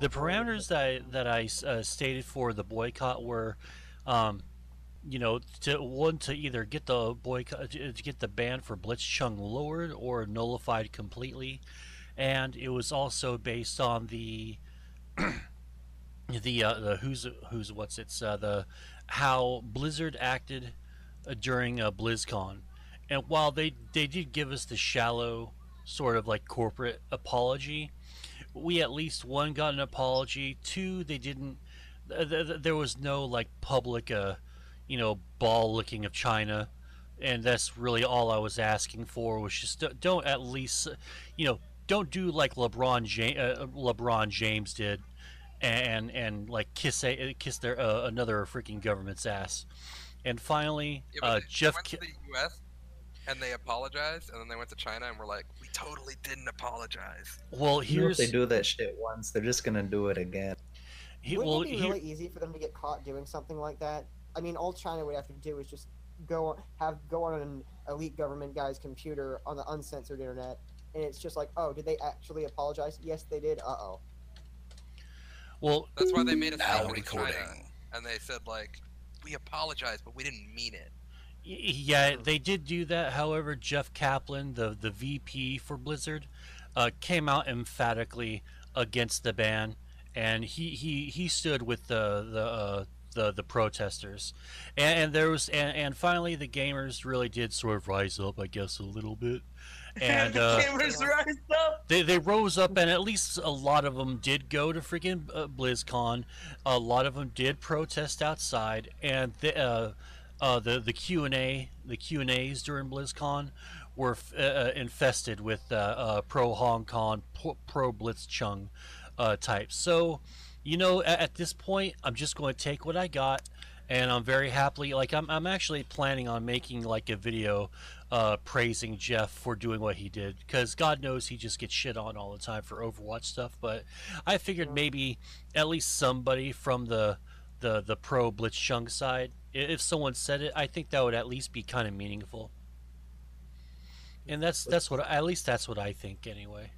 The parameters that I, that I uh, stated for the boycott were, um, you know, to one to either get the boycott to get the ban for Blitzchung lowered or nullified completely, and it was also based on the the uh, the who's who's what's it's uh, the how Blizzard acted uh, during uh, BlizzCon, and while they they did give us the shallow sort of like corporate apology, we at least one got an apology. Two, they didn't. Th- th- there was no like public, uh, you know, ball looking of China, and that's really all I was asking for was just don't- don't at least, you know, don't do like LeBron James, uh, LeBron James did, and and like kiss a kiss their uh, another freaking government's ass. And finally, Yeah, uh, Jeff. went the U.S. and they apologized, and then they went to China and were like, "We totally didn't apologize." well, You know, here's if they do that shit once, they're just gonna do it again. he, Wouldn't well, it be here- really easy for them to get caught doing something like that? I mean, all China would have to do is just go have go on an elite government guy's computer on the uncensored internet, and it's just like, oh, did they actually apologize? Yes, they did. Uh oh. well, That's why they made a Now statement China, recording. and they said like, "We apologize, but we didn't mean it." Yeah, they did do that. However, Jeff Kaplan, the the VP for Blizzard, uh, came out emphatically against the ban, and he he, he stood with the the uh, the, the protesters, and, and there was and, and finally the gamers really did sort of rise up, I guess, a little bit, and the uh, cameras rise up. they, they rose up and at least a lot of them did go to freaking uh, BlizzCon. A lot of them did protest outside, and the uh, uh, the the Q and A the Q and A's during BlizzCon were f- uh, uh, infested with uh, uh, pro Hong Kong, pro Blitzchung uh, types. So, you know, at, at this point, I'm just going to take what I got. And I'm very happily like I'm, I'm actually planning on making like a video uh, praising Jeff for doing what he did because God knows he just gets shit on all the time for Overwatch stuff. But I figured maybe at least somebody from the the the pro Blitzchung side, if someone said it, I think that would at least be kind of meaningful. And that's that's what at least that's what I think anyway.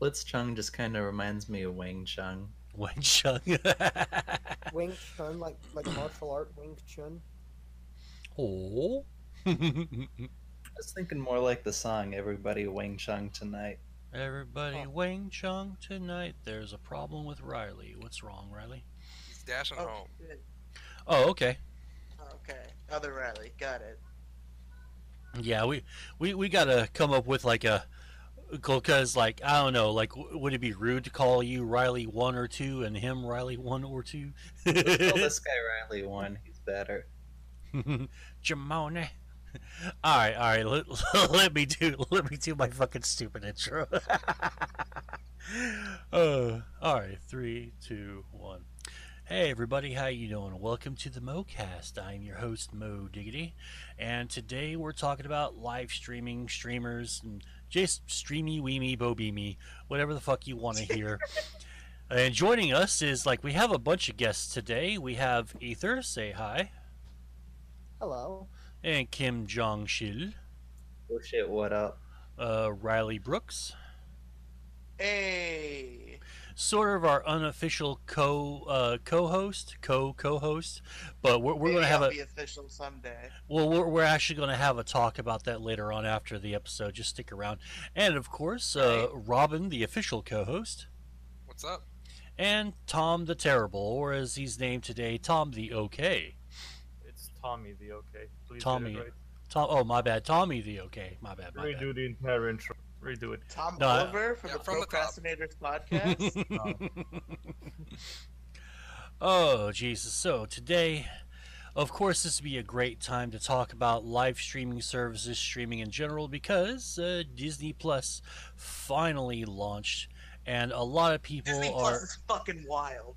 Blitzchung just kind of reminds me of Wang Chung. Wang Chung. Wing Chun, like like martial art Wing Chun. oh. I was thinking more like the song "Everybody Wang Chung Tonight." Everybody Huh. Wang Chung tonight. There's a problem with Riley. What's wrong, Riley? He's dashing Oh, home. shit. Oh, okay. okay. Other Riley, got it. Yeah, we we we gotta come up with like a because like I don't know, like would it be rude to call you Riley one or two and him Riley one or two? Let's call this guy Riley one. He's better. Jamone. All right, all right. Let, let me do let me do my fucking stupid intro. uh, all right, three, two, one. Hey everybody, how you doing? Welcome to the MoeCast. I'm your host Moe Diggity, and today we're talking about live streaming, streamers, and just streamy, weemy, bobeamy, whatever the fuck you want to hear. and joining us is like we have a bunch of guests today. We have Ether, say hi, Hello. and Kim Jong Shil, Oh shit! What up? uh, Riley Brooks, Hey. Sort of our unofficial co uh, co-host, co co-host, but we're, we're gonna have I'll a be official someday. well, we're, we're actually gonna have a talk about that later on after the episode. Just stick around, and of course, uh, Robin, the official co-host, What's up? and Tom the Terrible, or as he's named today, Tom the OK. It's Tommy the okay. Please Tommy. Get Tom, oh my bad, Tommy the OK. My bad, my right. Redo bad. the entire intro. Redo it. Tom No, Oliver from Yeah, the from the top. Procrastinators podcast. oh Jesus! So today, of course, this would be a great time to talk about live streaming services, streaming in general, because uh, Disney Plus finally launched, and a lot of people Disney are. Plus is fucking wild.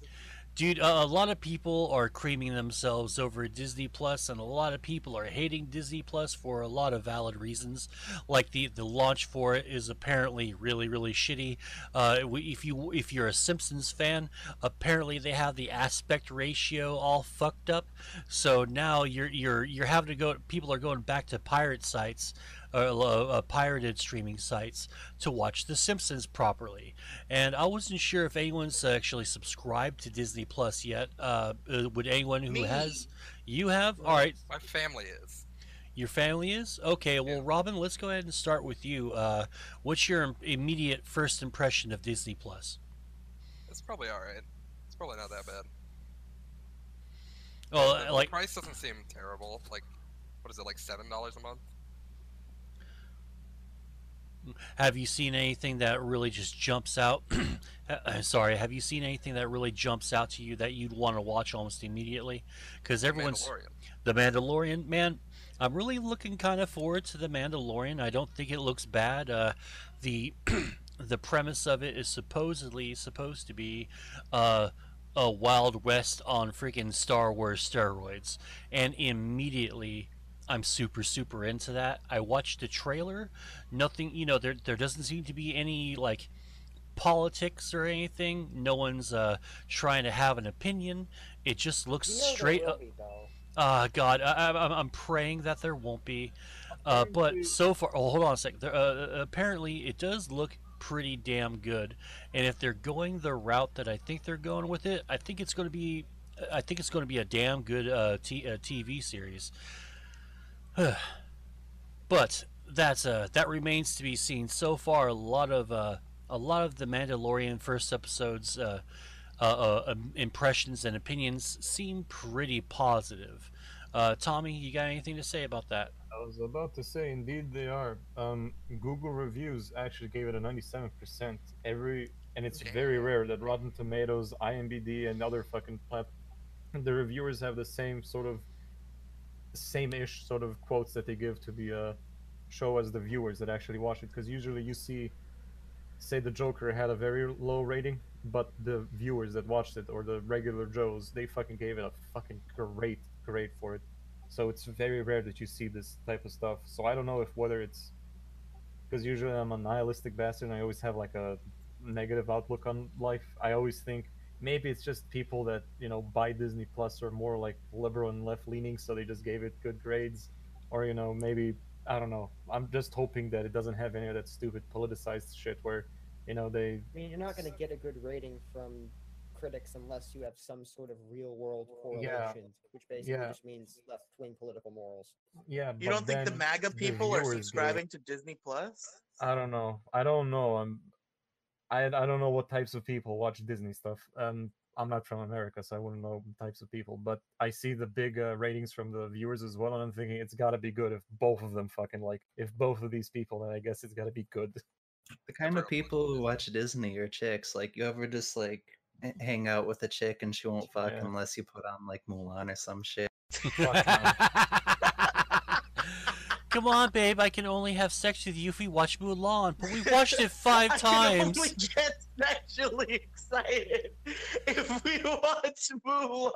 Dude, uh, a lot of people are creaming themselves over Disney Plus, and a lot of people are hating Disney Plus for a lot of valid reasons. Like the, the launch for it is apparently really really shitty. Uh, if you if you're a Simpsons fan, apparently they have the aspect ratio all fucked up. So now you're you're you're having to go. People are going back to pirate sites uh, uh, pirated streaming sites to watch The Simpsons properly. And I wasn't sure if anyone's actually subscribed to Disney Plus yet. Uh, uh, would anyone who Me. has? You have? All right. My family is. Your family is? Okay, well, Robin, let's go ahead and start with you. Uh, what's your immediate first impression of Disney Plus? It's probably all right. It's probably not that bad. Oh, The- the like price doesn't seem terrible. Like, what is it? Like seven dollars a month? Have you seen anything that really just jumps out? Uh, Sorry, have you seen anything that really jumps out to you that you'd want to watch almost immediately? Because everyone's Mandalorian. the Mandalorian. Man, I'm really looking kind of forward to the Mandalorian. I don't think it looks bad. Uh, the the premise of it is supposedly supposed to be uh, a Wild West on freaking Star Wars steroids, and immediately I'm super super into that. I watched the trailer. Nothing, you know, there there doesn't seem to be any like politics or anything. No one's uh, trying to have an opinion. It just looks You know straight up. be. Uh, God, I, I, I'm- I'm praying that there won't be. Uh, but so far, oh, hold on a sec. There, uh, apparently, it does look pretty damn good. And if they're going the route that I think they're going with it, I think it's going to be, I think it's going to be a damn good uh, t- uh, TV series. but that's uh, that remains to be seen. So far, a lot of uh, a lot of the Mandalorian first episodes. Uh, uh, uh, um, impressions and opinions seem pretty positive. Uh, Tommy, you got anything to say about that? I was about to say, indeed they are. Um, Google reviews actually gave it a 97%. Every and it's very rare that Rotten Tomatoes, IMDb, and other fucking plat, the reviewers have the same sort of, same-ish sort of quotes that they give to the uh, show as the viewers that actually watch it. Because usually you see, say the Joker had a very low rating, but the viewers that watched it or the regular Joes, they fucking gave it a fucking great grade for it. So it's very rare that you see this type of stuff. So I don't know if whether it's because usually I'm a nihilistic bastard and I always have like a negative outlook on life. I always think maybe it's just people that you know buy Disney Plus are more like liberal and left leaning, so they just gave it good grades, or you know maybe I don't know. I'm just hoping that it doesn't have any of that stupid politicized shit where you know they I mean, you're not going to get a good rating from critics unless you have some sort of real world correlation, which basically Yeah. just means left wing political morals. yeah. You don't think the then MAGA the people are viewers give subscribing to Disney Plus? I don't know. I don't know. I'm. I I don't know what types of people watch Disney stuff. Um, I'm not from America, so I wouldn't know the types of people. But I see the big uh, ratings from the viewers as well, and I'm thinking it's got to be good if both of them fucking like. If both of these people, then I guess it's got to be good. The kind of people who watch Disney are chicks. Like, you ever just like hang out with a chick and she won't fuck Yeah. unless you put on like Mulan or some shit. Fuck no. Come on, babe. I can only have sex with you if we watch Mulan, but we watched it five I times. can only get sexually excited if we watch Mulan.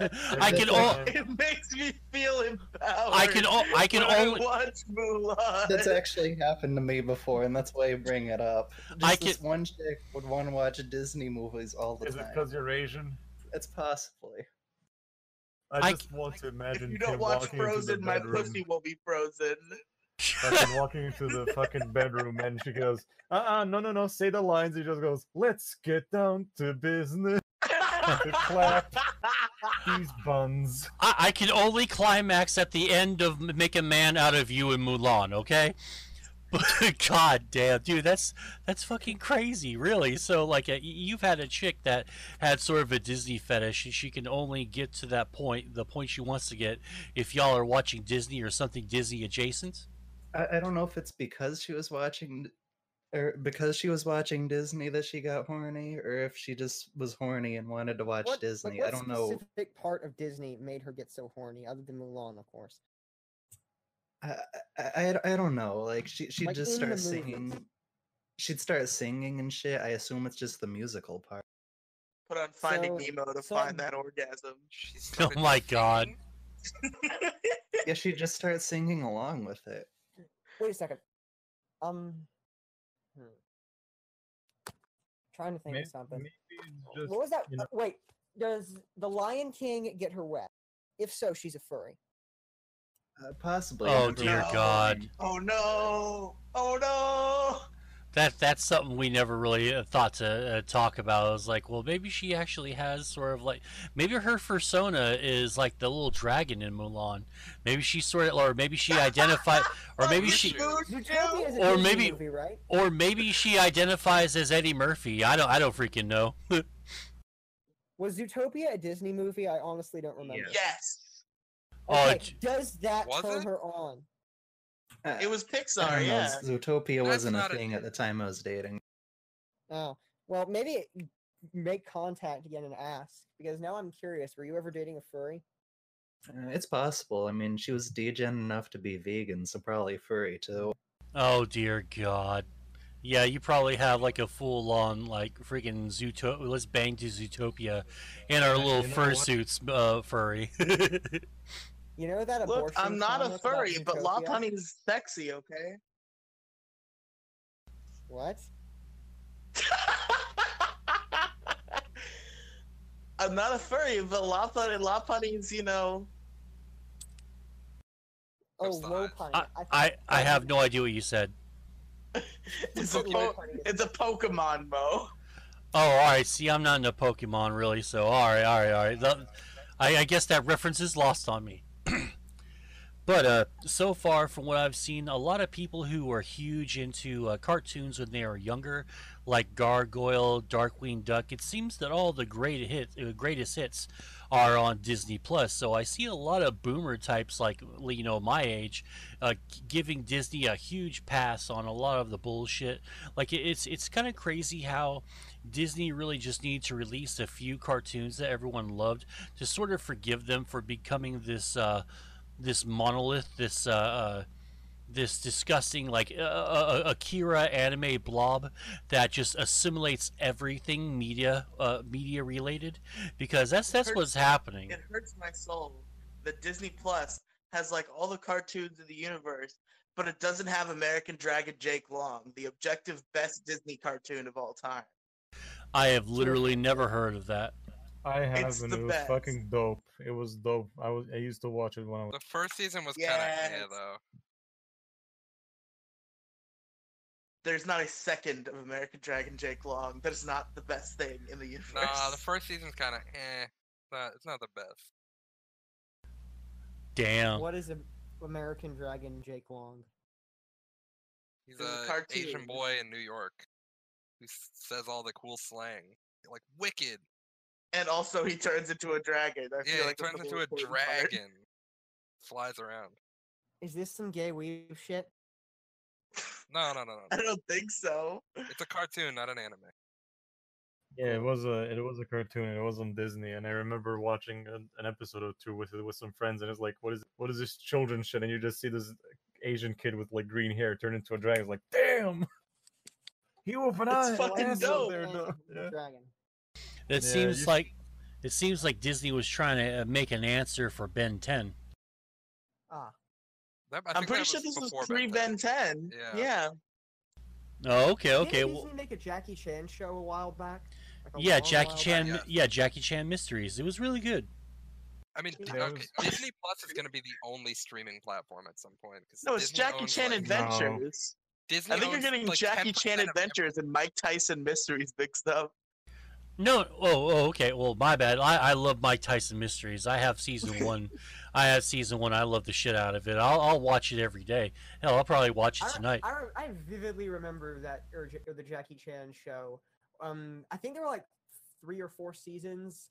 I can That's all. It makes me feel empowered. I can. o- I can when only. I watch Mulan. That's actually happened to me before, and that's why I bring it up. Just I this can- one chick would want to watch Disney movies all the time. Is it because you're Asian? It's possibly. I I just want to imagine. If you don't watch walking into the Frozen, my pussy will be frozen. fucking walking into the fucking bedroom, and she goes, "Uh, uh no, no, no, say the lines." He just goes, "Let's get down to business." Clap. These buns. I, I can only climax at the end of Make a Man Out of You in Mulan, okay? But God damn, dude, that's that's fucking crazy, really. So, like, uh, y- you've had a chick that had sort of a Disney fetish, and she can only get to that point, the point she wants to get, if y'all are watching Disney or something Disney adjacent. I, I don't know if it's because she was watching, or because she was watching Disney that she got horny, or if she just was horny and wanted to watch What, like, Disney. what I don't know. specific part of Disney made her get so horny, other than Mulan, of course? I, I, I- I don't know. Like she she'd Like, just in the start singing. She'd start singing and shit. I assume it's just the musical part. Put on Finding So- Nemo to so- find that orgasm. She Oh started my God. Yeah, she'd just start singing along with it. Wait a second. Um. hmm. Trying to think May- of something. Just what was that? you know- uh, wait, does the Lion King get her wet? If so, she's a furry. Uh, possibly. Oh, dear one. God. Oh no! Oh no! That that's something we never really uh, thought to uh, talk about. I was like, well, maybe she actually has sort of like maybe her persona is like the little dragon in Mulan. Maybe she sort of, or maybe she identified, or maybe she, shoot. Zootopia is a Or maybe- movie, right? or maybe she identifies as Eddie Murphy. I don't, I don't freaking know. Was Zootopia a Disney movie? I honestly don't remember. Yes, Okay, j- does that Was turn it? her on? Uh, it was Pixar. don't know, Yeah. Zootopia That's wasn't a not a- thing at the time I was dating. Oh, well, maybe make contact again and ask because now I'm curious. Were you ever dating a furry? Uh, it's possible. I mean, she was degen enough to be vegan, so probably furry too. oh dear God. Yeah, you probably have like a full on like freaking Zootopia. Let's bang to Zootopia in our Yeah, little you know fursuits, uh, furry. You know that Look. I'm not a furry, but Zootopia? Lopunny is sexy. Okay. What? I'm not a furry, but Lopunny, Lopunny's, you know. Oh, What's the low hive? punny. I, I, I have no idea what you said. It's a, po- it's a Pokemon, Moe. Oh, all right. See, I'm not into Pokemon really, so all right, all right, all right. The- I, I guess that reference is lost on me. but uh, so far, from what I've seen, a lot of people who were huge into uh, cartoons when they were younger, like Gargoyle, Darkwing Duck, it seems that all the great hits, uh, greatest hits, are on Disney Plus. So I see a lot of boomer types, like you know my age, uh, giving Disney a huge pass on a lot of the bullshit. Like it's it's kind of crazy how Disney really just needed to release a few cartoons that everyone loved to sort of forgive them for becoming this uh, this monolith, this uh, uh, this disgusting like uh, uh, Akira anime blob that just assimilates everything media uh, media related because that's that's what's happening. It hurts my soul that Disney Plus has like all the cartoons in the universe, but it doesn't have American Dragon Jake Long, the objective best Disney cartoon of all time. I have literally never heard of that. I have, It's and it was best. fucking dope. It was dope. I was I used to watch it when I was. The first season was kind of Yes. yeah though. There's not a second of American Dragon Jake Long that is not the best thing in the universe. Nah, the first season's kind of eh. It's not, it's not the best. Damn. What is a American Dragon Jake Long? He's It was a a. Asian boy in New York who says all the cool slang, like wicked. and also he turns into a dragon. I Yeah, feel he like that's turns into a important part. dragon. Flies around. Is this some gay weave shit? No, no, no, no. I don't think so. It's a cartoon, not an anime. Yeah, it was a it was a cartoon. It was on Disney, and I remember watching an, an episode or two with with some friends, and it's like, what is what is this children shit? And you just see this Asian kid with like green hair turn into a dragon. It's like, damn, he open It's eyes. fucking ass dope. up there, no- yeah. Dragon. It Yeah, seems you- like it seems like Disney was trying to uh, make an answer for Ben 10. Ah, That, I I'm pretty that sure this was before pre Ben 10. Yeah. Yeah. Oh, okay, okay. Didn't Well, Disney make a Jackie Chan show a while back? Like a yeah, Jackie Chan. back? back. Yeah, Jackie Chan Mysteries. It was really good. I mean, Yeah, okay, was- Disney Plus is going to be the only streaming platform at some point. No, it's Disney Jackie owns, Chan like, Adventures. Disney I think you're getting like, Jackie Chan Adventures and Mike Tyson Mysteries mixed up. No, oh, oh, okay. Well, my bad. I, I love Mike Tyson Mysteries. I have season one. I have season one. I love the shit out of it. I'll, I'll watch it every day. Hell, I'll probably watch it tonight. I, re- I vividly remember that or, or the Jackie Chan show. Um, I think there were like three or four seasons.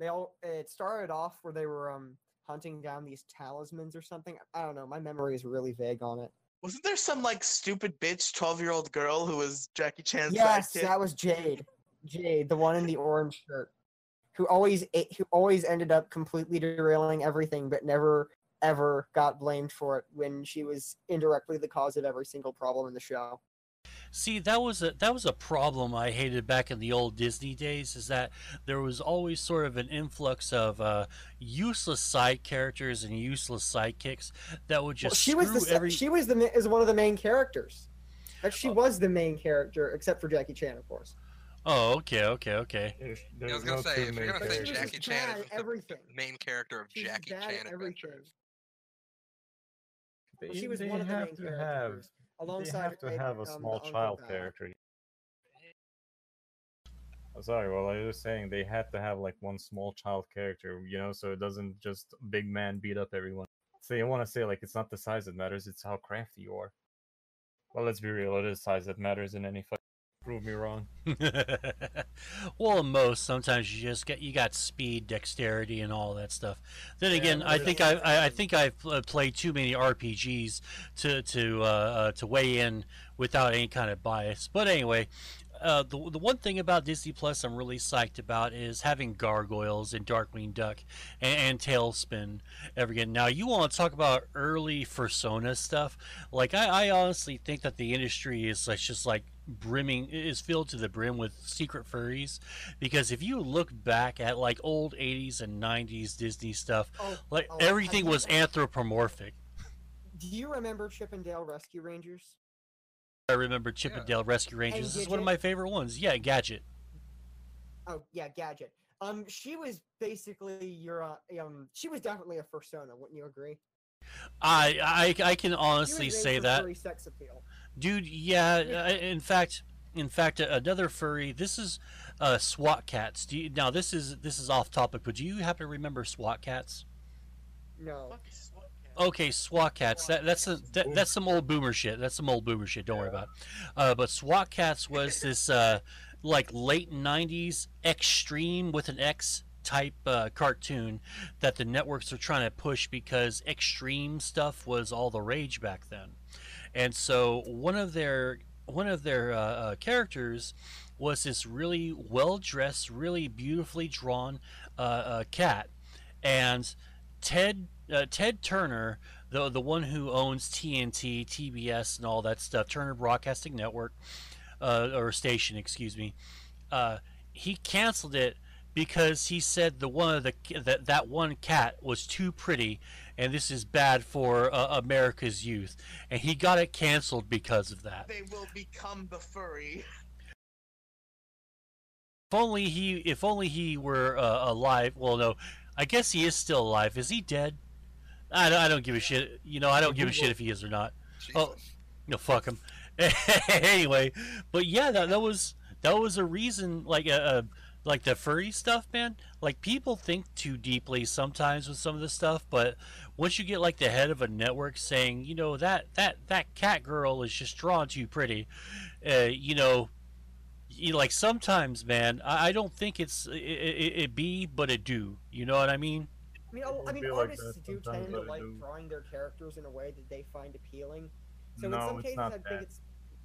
They all it started off where they were um hunting down these talismans or something. I don't know. My memory is really vague on it. Wasn't there some like stupid bitch 12 year old girl who was Jackie Chan's yes, sidekick? that was Jade. Jade, the one in the orange shirt, who always who always ended up completely derailing everything, but never ever got blamed for it when she was indirectly the cause of every single problem in the show. See, that was a that was a problem I hated back in the old Disney days. Is that there was always sort of an influx of uh, useless side characters and useless sidekicks that would Well, just she was screw the every. she was the is one of the main characters. Like she was the main character, except for Jackie Chan, of course. Oh, okay, okay, okay. There's, I was there's gonna no say, if you're gonna say she was characters. Jackie Chan at is the everything. main character of She was Jackie Chan everything. Adventures, They, she was they one of the main to have alongside have to have a small child character. Sorry, well, I was saying they had to have like one small child character, you know, so it doesn't just big man beat up everyone. So you want to say like it's not the size that matters, it's how crafty you are. Well, let's be real, it is size that matters in any fuck. Prove me wrong. well, most sometimes you just get you got speed, dexterity, and all that stuff. Then again, I think I, I, I think I've played too many RPGs to to uh, uh, to weigh in without any kind of bias. But anyway, uh, the the one thing about Disney Plus I'm really psyched about is having Gargoyles and Darkwing Duck and, and TaleSpin ever again. Now you want to talk about early Persona stuff? Like I, I honestly think that the industry is like, just like brimming is filled to the brim with secret furries because if you look back at like old 80s and 90s Disney stuff Oh, like oh, everything was anthropomorphic Do you remember Chip 'n Dale Rescue Rangers? I remember Chip 'n Dale Rescue Rangers this is one of my favorite ones yeah Gadget Oh yeah, Gadget. Um, she was basically your uh, um, she was definitely a fursona. Wouldn't you agree? I I, I can She was honestly say that furry sex appeal. dude yeah uh, in fact in fact another furry this is uh SWAT Kats do you now this is this is off topic but do you happen to remember SWAT Kats No. Okay, SWAT Kats. That, that's a, that, that's some old boomer shit. That's some old boomer shit. Don't worry about. It. Uh, but SWAT Kats was this uh, like late '90s extreme with an X type uh, cartoon that the networks are trying to push because extreme stuff was all the rage back then, and so one of their one of their uh, uh, characters was this really well dressed, really beautifully drawn uh, cat, and Ted uh, Ted Turner, the the one who owns TNT, TBS, and all that stuff, Turner Broadcasting Network, uh, or station, excuse me, uh, he canceled it because he said the one of the that that one cat was too pretty, and this is bad for uh, America's youth, and he got it canceled because of that. They will become the furry. If only he, if only he were uh, alive. Well, no, I guess he is still alive. Is he dead? I don't, I don't give a shit. You know, I don't give a shit if he is or not. Oh, Jesus. no, fuck him. anyway, but yeah, that, that was that was a reason. Like a, uh, like the furry stuff, man. Like people think too deeply sometimes with some of this stuff, but once you get like the head of a network saying, you know, that that that cat girl is just drawn too pretty, uh, you know. You, like sometimes, man, I, I don't think it's it, it, it be, but it do. You know what I mean? I mean, oh, I mean, feel like artists do tend to like do. drawing their characters in a way that they find appealing. So no, in some cases, I think it's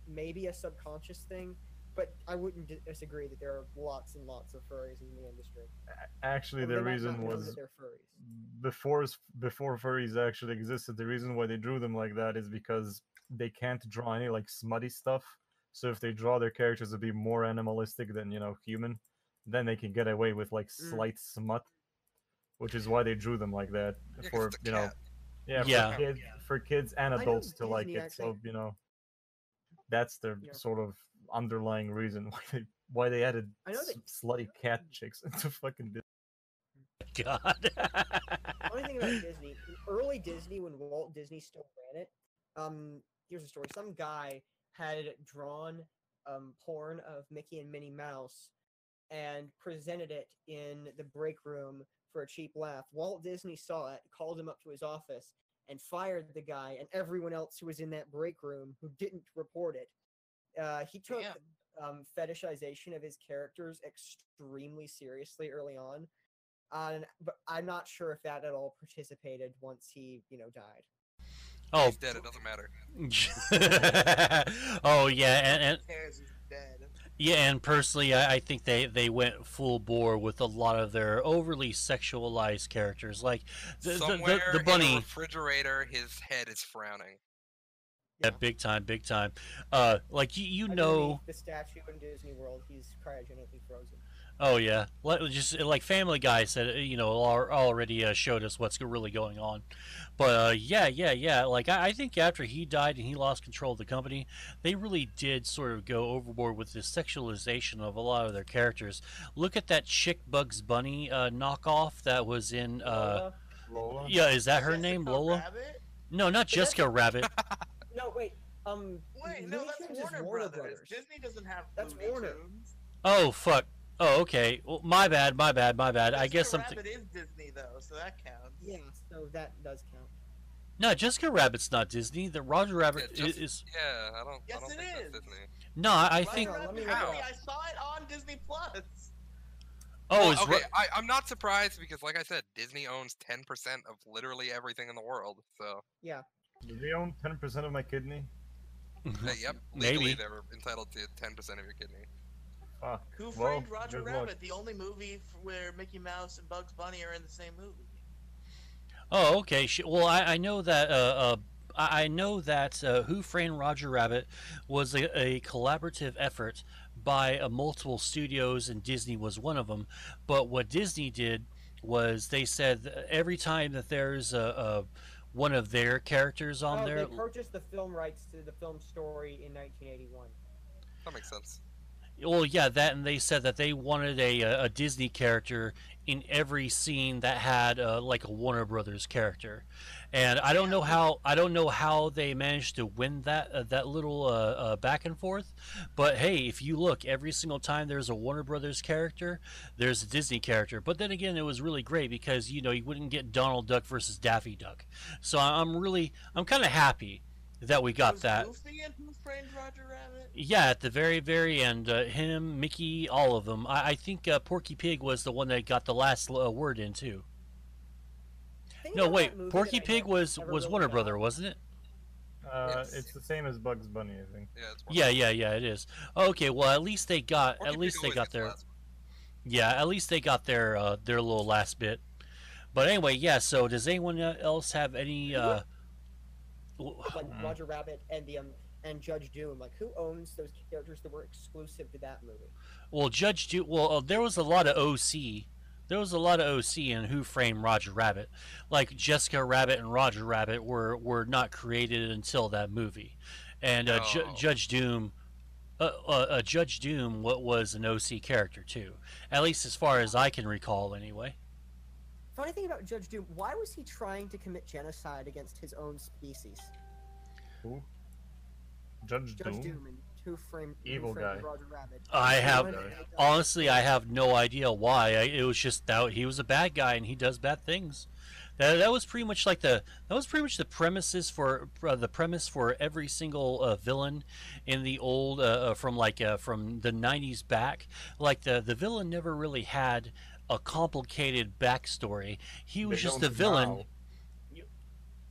maybe a subconscious thing, but I wouldn't disagree that there are lots and lots of furries in the industry. Actually, the reason was that they're furries. before before furries actually existed. The reason why they drew them like that is because they can't draw any like smutty stuff. So if they draw their characters to be more animalistic than you know human, then they can get away with like Mm. slight smut, which is why they drew them like that Yeah, 'cause for you know cat. yeah for Yeah. kids for kids and adults to like Disney it. So you know that's the Yeah. sort of underlying reason why they why they added I know s- that- slutty cat chicks into fucking Disney. God. Funny thing about Disney, early Disney, when Walt Disney still ran it, um, here's a story. Some guy had drawn um, porn of Mickey and Minnie Mouse and presented it in the break room for a cheap laugh. Walt Disney saw it, called him up to his office, and fired the guy and everyone else who was in that break room who didn't report it. Uh, he took um, fetishization of his characters extremely seriously early on. Uh, and, but I'm not sure if that at all participated once he, you know, died. oh, He's dead. It doesn't matter. oh yeah, and, and Who cares? He's dead. Yeah, and personally, I, I think they they went full bore with a lot of their overly sexualized characters, like the the, Somewhere the, the in bunny. a refrigerator, his head is frowning. Yeah, big time, big time. Uh, like you, you know. The statue in Disney World, he's cryogenically frozen. Oh yeah, Let- just like Family Guy said, uh, you know, already uh, showed us what's really going on. But uh, yeah, yeah, yeah. Like I, I think after he died and he lost control of the company, they really did sort of go overboard with the sexualization of a lot of their characters. Look at that chick Bugs Bunny uh, knockoff that was in. Uh, Lola? Lola. yeah, is that her Jessica name, Lola? Rabbit? No, not that's- Jessica Rabbit. No, wait. Um, Wait, no, that's Tunes is Warner, Warner Brothers. Brothers. Disney doesn't have That's Warner. Tunes. Oh fuck. Oh okay. Well, my bad. My bad. My bad. I guess something. Rabbit is Disney though, so that counts. Yeah, so that does count. No, Jessica Rabbit's not Disney. The Roger Rabbit Yeah, just- is. Yeah, I don't. Yes, I don't it think is. that's Disney. No, I, I Roger think. Let Rabbit me is look it Disney. up. I saw it on Disney Plus. Oh, Well, it's okay. Ro- I, I'm not surprised because, like I said, Disney owns 10% of literally everything in the world. So, Yeah. Do they own 10% of my kidney? yep, legally Maybe. they're entitled to 10% of your kidney. Fuck. Who Well, Framed Roger good luck. Rabbit? The only movie where Mickey Mouse and Bugs Bunny are in the same movie. Oh, okay. Well, I, I know that. Uh, uh, I I know that uh, Who Framed Roger Rabbit was a, a collaborative effort by uh, multiple studios, and Disney was one of them. But what Disney did was they said every time that there's a, a one of their characters on oh, there, they purchased the film rights to the film story in 1981. That makes sense. Well, yeah, that, and they said that they wanted a a Disney character in every scene that had uh, like a Warner Brothers character, and I don't know how I don't know how they managed to win that uh, that little uh, uh, back and forth, but hey, if you look every single time there's a Warner Brothers character, there's a Disney character. But then again, it was really great because you know you wouldn't get Donald Duck versus Daffy Duck, so I'm really I'm kind of happy that we got Was that. Goofy and Who Framed Roger Rabbit? Yeah, at the very, very end, uh, him, Mickey, all of them. I, I think uh, Porky Pig was the one that got the last uh, word in too. No, wait, Porky Pig was was really Warner got- Brother, wasn't it? Uh, Yes. It's the same as Bugs Bunny, I think. Yeah, it's Yeah, yeah, yeah, it is. Okay, well, at least they got Porky at Pig least they got gets the their yeah, at least they got their uh, their little last bit. But anyway, yeah. So does anyone uh, else have any? W- like Mm. Roger Rabbit and the um and Judge Doom. Like, who owns those characters that were exclusive to that movie? well, Judge Doom. Well, uh, there was a lot of OC. There was a lot of OC in Who Framed Roger Rabbit. Like Jessica Rabbit and Roger Rabbit were were not created until that movie, and uh, Ju- Judge Doom. Uh, uh, uh, Judge Doom what was an OC character too, at least as far as I can recall, anyway. Funny thing about Judge Doom, why was he trying to commit genocide against his own species? Who? Judge, Judge Doom? Doom and Who Framed, Who Evil Framed guy. Roger Rabbit. I have wanted to make a- honestly, I have no idea why. I, it was just that he was a bad guy and he does bad things. That, that was pretty much like the that was pretty much the premises for uh, the premise for every single uh, villain in the old uh, uh, from like uh, from the 90s back. Like the the villain never really had a complicated backstory. He was They just don't a villain. now.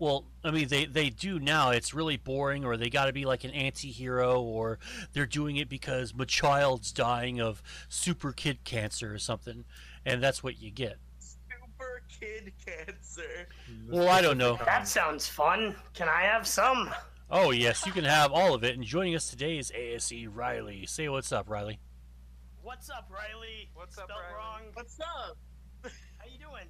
Well, I mean, they, they do now. It's really boring, or they got to be like an anti-hero, or they're doing it because my child's dying of super kid cancer or something, and that's what you get. Super kid cancer. Well, I don't know. That sounds fun. Can I have some? Oh yes, you can have all of it. And joining us today is ASE Riley. Say what's up, Riley. What's up, Riley? What's up, Spelled Riley? wrong. What's up? How you doing?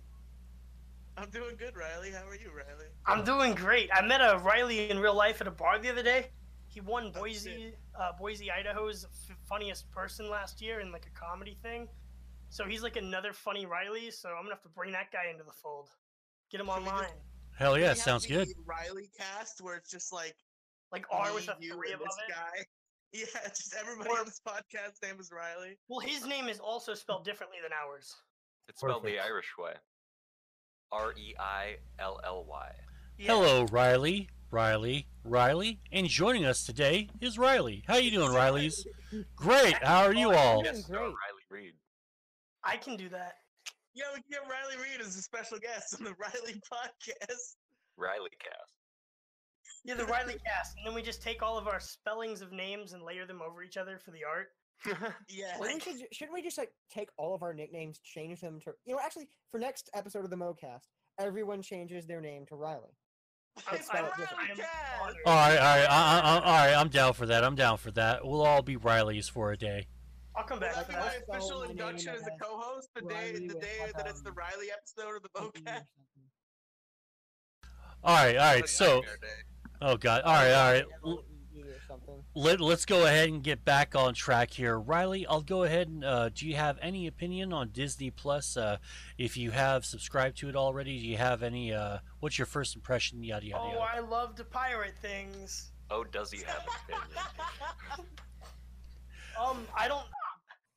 I'm doing good, Riley. How are you, Riley? I'm doing great. I met a Riley in real life at a bar the other day. He won Boise, uh, Boise, Idaho's f- funniest person last year in like a comedy thing. So he's like another funny Riley. So I'm gonna have to bring that guy into the fold. Get him Should we just- online. Hell yeah, sounds good. Riley cast where it's just like Like R with a you, three and above this it. guy. Yeah, just everybody Or- on this podcast name is Riley. Well, his name is also spelled differently than ours. It's spelled the Irish way. R E I L L Y. Yeah. Hello, Riley. Riley. Riley. And joining us today is Riley. How you doing, Riley's? Great. How are you oh, all? Yes, sir. Uh, Riley Reid. I can do that. Yeah, we can get Riley Reid as a special guest on the Riley podcast. Riley cast. Yeah, the Riley cast, and then we just take all of our spellings of names and layer them over each other for the art. Yeah. Well, we should, shouldn't we just like take all of our nicknames, change them to you know actually for next episode of the MoeCast, everyone changes their name to Riley. I'm, But spell I'm, it different. I am Riley honored. All right, all right, I, I, I- all right. I'm down for that. I'm down for that. We'll all be Rileys for a day. I'll come Will back that to be my official induction as a co-host the day the day like, that it's the um, Riley episode of the MoeCast? All right, all right. So, Nightmare Day. Oh god. All right, all right. E let, let's go ahead and get back on track here. Riley, I'll go ahead and uh, do you have any opinion on Disney Plus? Uh, if you have subscribed to it already, do you have any? Uh, what's your first impression? Yada yada Oh, yada. I love to pirate things. Oh, does he have opinion? Um, I don't.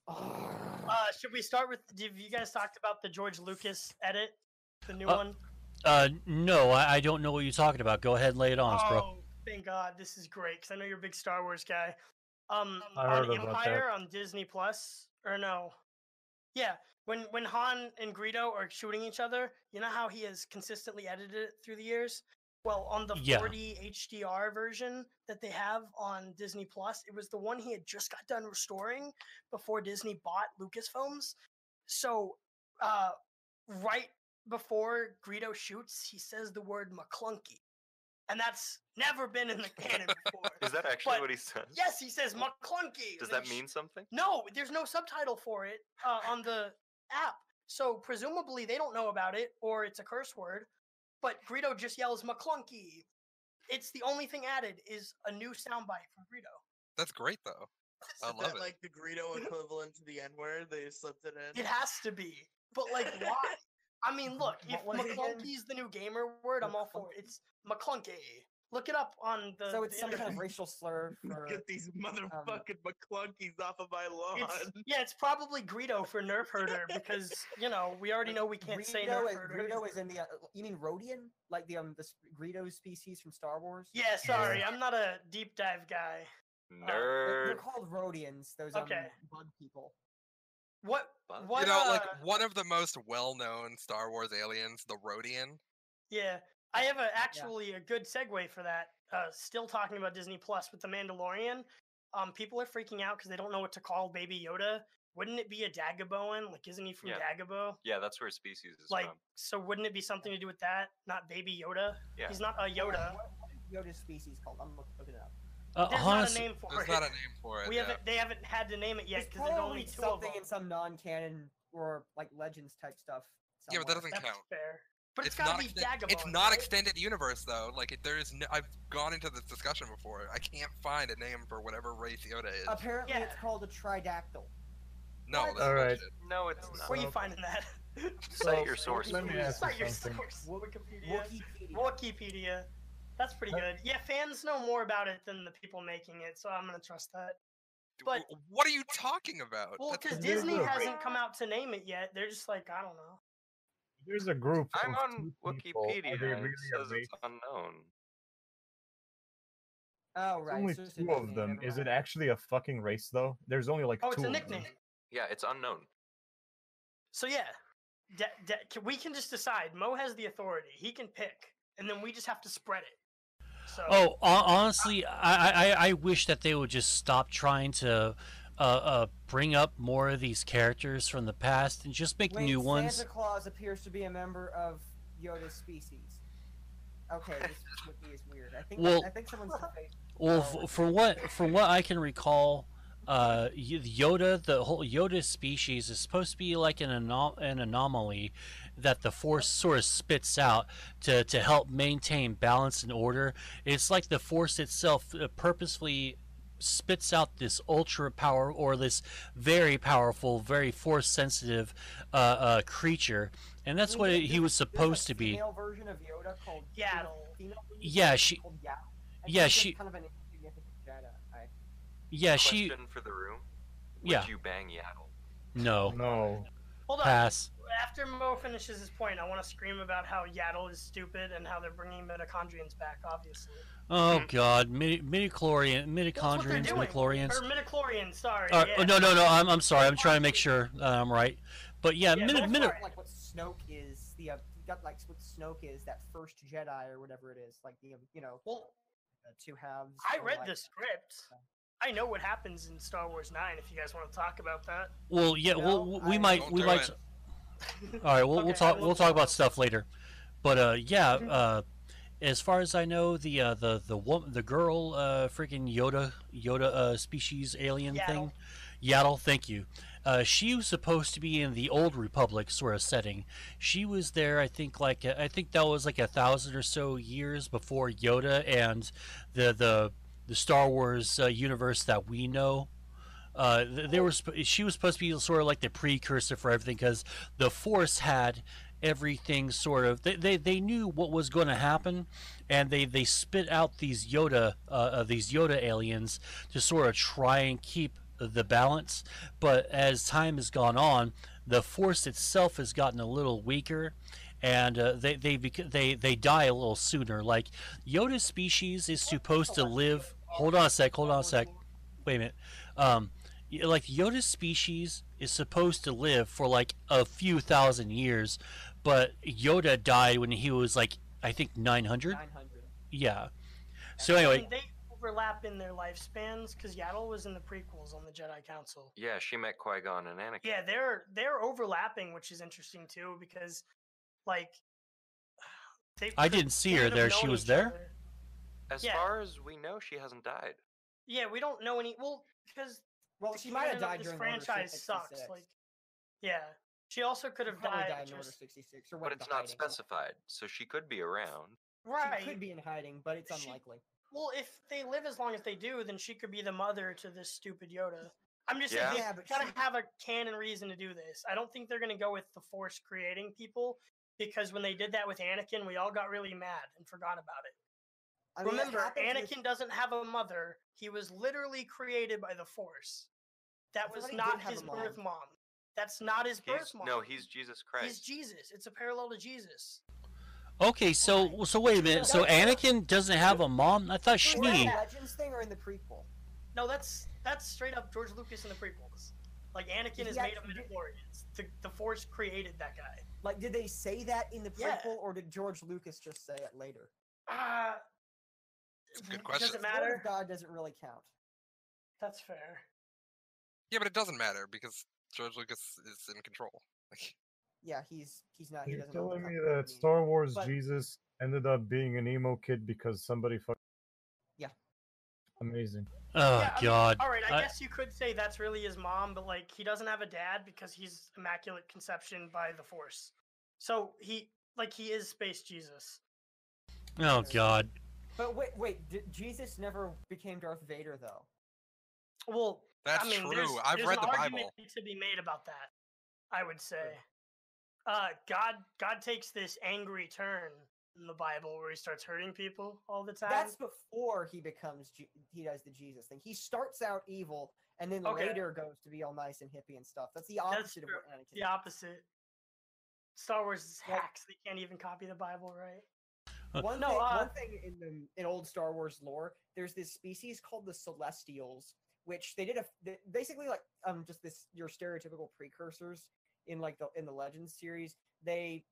Uh, should we start with? Have you guys talked about the George Lucas edit, the new Uh, one? Uh, no, I, I don't know what you're talking about. Go ahead and lay it on, us, bro. Oh, thank God, this is great because I know you're a big Star Wars guy. Um, I on about Empire on Disney Plus, or no? Yeah, when when Han and Greedo are shooting each other, you know how he has consistently edited it through the years. Well, on the Yeah. 4K HDR version that they have on Disney Plus, it was the one he had just got done restoring before Disney bought Lucasfilms. So, uh, right before Greedo shoots, he says the word Maclunkey. And that's never been in the canon before. Is that actually But- what he says? Yes, he says Maclunkey. Does and then that sh- mean something? No, there's no subtitle for it uh, on the app. So presumably they don't know about it, or it's a curse word. But Greedo just yells Maclunkey. It's the only thing added is a new soundbite from Greedo. That's great though. I love that it. like the Greedo equivalent to the N word? They slipped it in. It has to be. But like, why? I mean, look, if What was it again? Maclunkey's the new gamer word, I'm all for it. It's Maclunkey. Look it up on the. so it's the some kind of racial slur for. Get these motherfucking Maclunkeys off of my lawn. It's, yeah, it's probably Greedo for Nerf Herder because you know we already know we can't say Nerf is, Herder. Greedo is in the. Uh, you mean Rodian? Like the um the s- Greedo species from Star Wars? Yeah, sorry, I'm not a deep dive guy. They're, they're called Rodians. Those um, bug people. What? What? you know, like uh, one of the most well-known Star Wars aliens, the Rodian. Yeah, I have a actually a good segue for that. Uh, still talking about Disney Plus with the Mandalorian. Um, people are freaking out because they don't know what to call Baby Yoda. Wouldn't it be a Dagobah? Like, isn't he from Yeah. Dagobah? Yeah, that's where species is Like, from. so wouldn't it be something to do with that? Not Baby Yoda. Yeah. He's not a Yoda. What, what is Yoda's species called? I'm looking it up. Uh, There's honestly, not a name for There's it. not a name for it. we yeah. haven't. They haven't had to name it yet It's because there's only probably two of something them. in some non-canon or like legends type stuff. Yeah, but that doesn't That's count. fair. But it's, it's gotta not be extend- Dagobah. it's not right? extended universe though. Like it, there is no. I've gone into this discussion before. I can't find a name for whatever race Yoda is. Apparently, Yeah. it's called a tridactyl. no, that's Alright. No, it's not. Where are you finding that? Cite So, your source. let me please. ask you Cite your something. source. Wikipedia. Wikipedia. Wikipedia. That's pretty good. Yeah, fans know more about it than the people making it, so I'm gonna trust that. But- what are you talking about? Well, because Disney good. hasn't come out to name it yet, they're just like, I don't know. There's a group. I'm of on two Wikipedia. they really It says it's unknown. Oh There's right. only so it's two of them. Is it actually a fucking race though? There's only like Oh, two. it's a of them. nickname. Yeah, it's unknown. So yeah, de- de- we can just decide. Moe has the authority. He can pick, and then we just have to spread it. So Oh, honestly, I, I I wish that they would just stop trying to uh, uh, bring up more of these characters from the past and just make Wait, new ones. Santa Claus appears to be a member of Yoda's species. Okay, this wiki is weird. I think Well- I think someone's. Well, Oh. f- from what from what I can recall, uh, Yoda, the whole Yoda species is supposed to be like an anom- an anomaly that the Force sort of spits out to to help maintain balance and order. It's like the Force itself uh, purposefully spits out this ultra power or this very powerful, very force sensitive uh, uh, creature, and that's what there- he was a- there's a supposed to be. Female version of Yoda called Yaddle. Female version Yeah, she- Called Yaddle. And yeah, she- Kind of an insignificant Jedi. I- Yeah, she. Question for the room. Would Yeah. you bang Yaddle? No. No. hold on. Pass. After Moe finishes his point, I want to scream about how Yaddle is stupid and how they're bringing mitochondrians back. Obviously, Oh God, midi midichlorian, That's what they're mitochondrians, midichlorians. or midichlorians. Sorry. Uh, yeah. oh, no, no, no. I'm, I'm sorry. I'm trying to make sure uh, I'm right. But yeah, Yeah, midi, both midi- like what Snoke is. The uh, you got like what Snoke is that first Jedi or whatever it is. Like the you know Well, uh, two halves. I read like- the script. I know what happens in Star Wars Nine. If you guys want to talk about that. well, yeah, No, well, we I- might, we might. it. All right, we'll, we'll Okay, I talk. won't We'll talk about stuff later. But uh, yeah, uh, as far as I know, the uh, the the woman, the girl, uh, freaking Yoda, Yoda uh, species alien thing, Yaddle. Thank you. Uh, she was supposed to be in the old Republic sort of setting. She was there, I think, like uh, I think that was like a thousand or so years before Yoda and the the the Star Wars uh, universe that we know. Uh, th- they were sp- she was supposed to be sort of like the precursor for everything because the Force had everything sort of they, they, they knew what was going to happen and they, they spit out these Yoda uh, uh, these Yoda aliens to sort of try and keep the balance. But as time has gone on the force itself has gotten a little weaker and uh, they they they they die a little sooner. Like Yoda's species is supposed to live hold on a sec hold on a sec wait a minute um like Yoda's species is supposed to live for like a few thousand years but Yoda died when he was like I think 900 900. yeah so I anyway they overlap in their lifespans because Yaddle was in the prequels on the Jedi Council. Yeah, she met Qui Gon and Anakin. Yeah, they're they're overlapping, which is interesting too because, like, they. I didn't see her there. She was there? other. As Yeah. far as we know, she hasn't died. Yeah, we don't know any. Well, because Well, the she might have of died this during Order franchise sucks. 66. Like, yeah, she also could have probably died. died in Order just, 66 or But went it's into not hiding. specified, so she could be around. right. She could be in hiding, but it's She- unlikely. Well, if they live as long as they do, then she could be the mother to this stupid Yoda. I'm just Yeah. saying, Yeah, they but gotta she- have a canon reason to do this. I don't think they're gonna go with the Force creating people because when they did that with Anakin, we all got really mad and forgot about it. I mean, it Remember, happens with- Anakin doesn't have a mother. He was literally created by the Force. That was not did have a his mom. birth mom. That's not his He's, birth mom. no, he's Jesus Christ. he's Jesus. It's a parallel to Jesus. okay so so wait a minute so Anakin doesn't have a mom I thought Was that a Shmi Legends thing or in the prequel? No, that's that's straight up George Lucas in the prequels. Like Anakin Did is made of actually- midichlorians. The, the Force created that guy. Like, did they say that in the Yeah. prequel, or did George Lucas just say it later? Uh, It's a good mm, Does question. it Word matter? of God doesn't really count. That's fair. Yeah, but it doesn't matter because George Lucas is in control. Like, Yeah, he's he's not. He You're doesn't know what telling me that means. Star Wars But- Jesus ended up being an emo kid because somebody fucked. Yeah. Amazing. oh Yeah, I mean, god All right, I, I- guess you could say that's really his mom, but like he doesn't have a dad because he's immaculate conception by the Force. So he like he is space Jesus. oh god But wait, wait. D- Jesus never became Darth Vader, though. Well, that's I mean, true. there's, I've there's read an the argument Bible. to be made about that. I would say, uh, God, God takes this angry turn in the Bible where he starts hurting people all the time. That's before he becomes. Je- he does the Jesus thing. He starts out evil, and then Okay. later goes to be all nice and hippie and stuff. That's the opposite of true. what Anakin. the opposite. Star Wars is Well- hacks. They can't even copy the Bible, right? One No, thing, uh, one thing in the in old Star Wars lore, there's this species called the Celestials, which they did a they- basically like um just this your stereotypical precursors in like the in the Legends series. They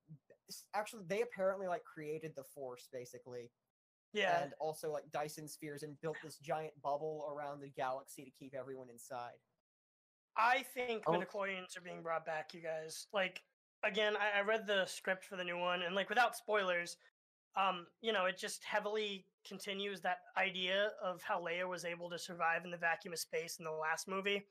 actually they apparently like created the Force basically, Yeah. and also like Dyson spheres and built this giant bubble around the galaxy to keep everyone inside. I think Oh. midichlorians are being brought back, you guys. Like, again, I, I read the script for the new one, and like without spoilers, um, you know, it just heavily continues that idea of how Leia was able to survive in the vacuum of space in the last movie.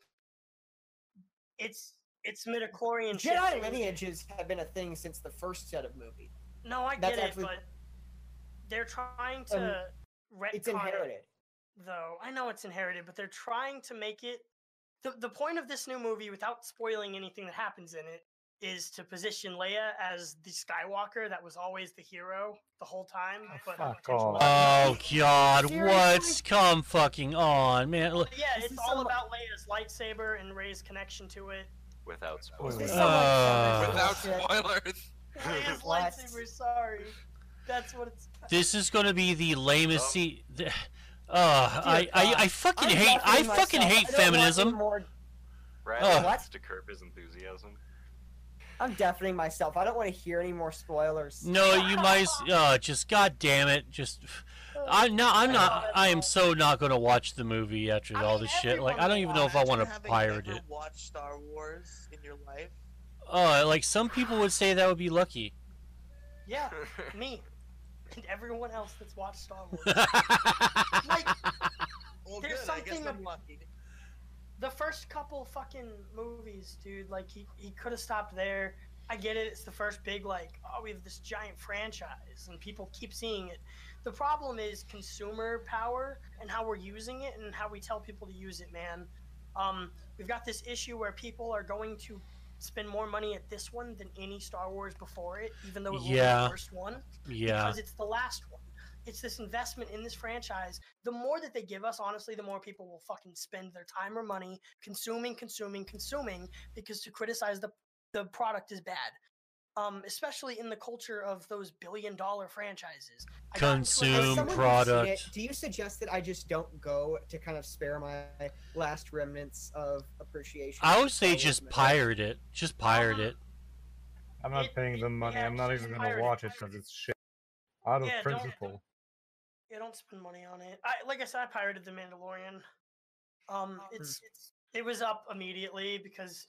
It's it's midichlorian shit. Jedi dude. lineages have been a thing since the first set of movies. No, I That's get it, actually- but they're trying to retcon It's it, inherited. though. I know it's inherited, but they're trying to make it. The, the point of this new movie, without spoiling anything that happens in it, is to position Leia as the Skywalker that was always the hero the whole time. Oh, but fuck unintentional. Oh God, Seriously? what's come fucking on, man? Look, But yeah, This it's all some- about Leia's lightsaber and Rey's connection to it. Without This spoilers. is Uh, some, like, Without spoilers. Leia's lightsaber, sorry. That's what it's. this is gonna be the lamest. Se- the, uh, I, I, I fucking I'm hate. I fucking myself. hate I don't want any feminism. more- Riley Ugh. wants to curb his enthusiasm. I'm deafening myself. I don't want to hear any more spoilers. No, you might. Uh, just God damn it! Just. I'm not. I'm not. I am so not gonna watch the movie after I all mean, this shit. Like, I don't even know if I want to pirate it. Watch Star Wars in your life. Uh, like some people would say that would be lucky. Yeah, me and everyone else that's watched Star Wars. like Well, There's good. I guess something I'm lucky. The first couple fucking movies, dude. Like he he could have stopped there. I get it. It's the first big like oh we have this giant franchise and people keep seeing it. the problem is consumer power and how we're using it and how we tell people to use it, man. Um, we've got this issue where people are going to spend more money at this one than any Star Wars before it, even though it was Yeah. the first one Yeah. because it's the last one. It's this investment in this franchise. The more that they give us, honestly, the more people will fucking spend their time or money consuming, consuming, consuming because to criticize the the product is bad. Um, especially in the culture of those billion dollar franchises. I got into a- As Consume someone product. it, do you suggest that I just don't go to kind of spare my last remnants of appreciation? I would say just mythos? pirate it. Just pirate it. I'm not It- paying it- them money. yeah, I'm not even gonna watch it because it. it's shit. Out of Yeah, don't- principle. Yeah, don't spend money on it. I like I said, I pirated the Mandalorian. Um, it's, it's it was up immediately because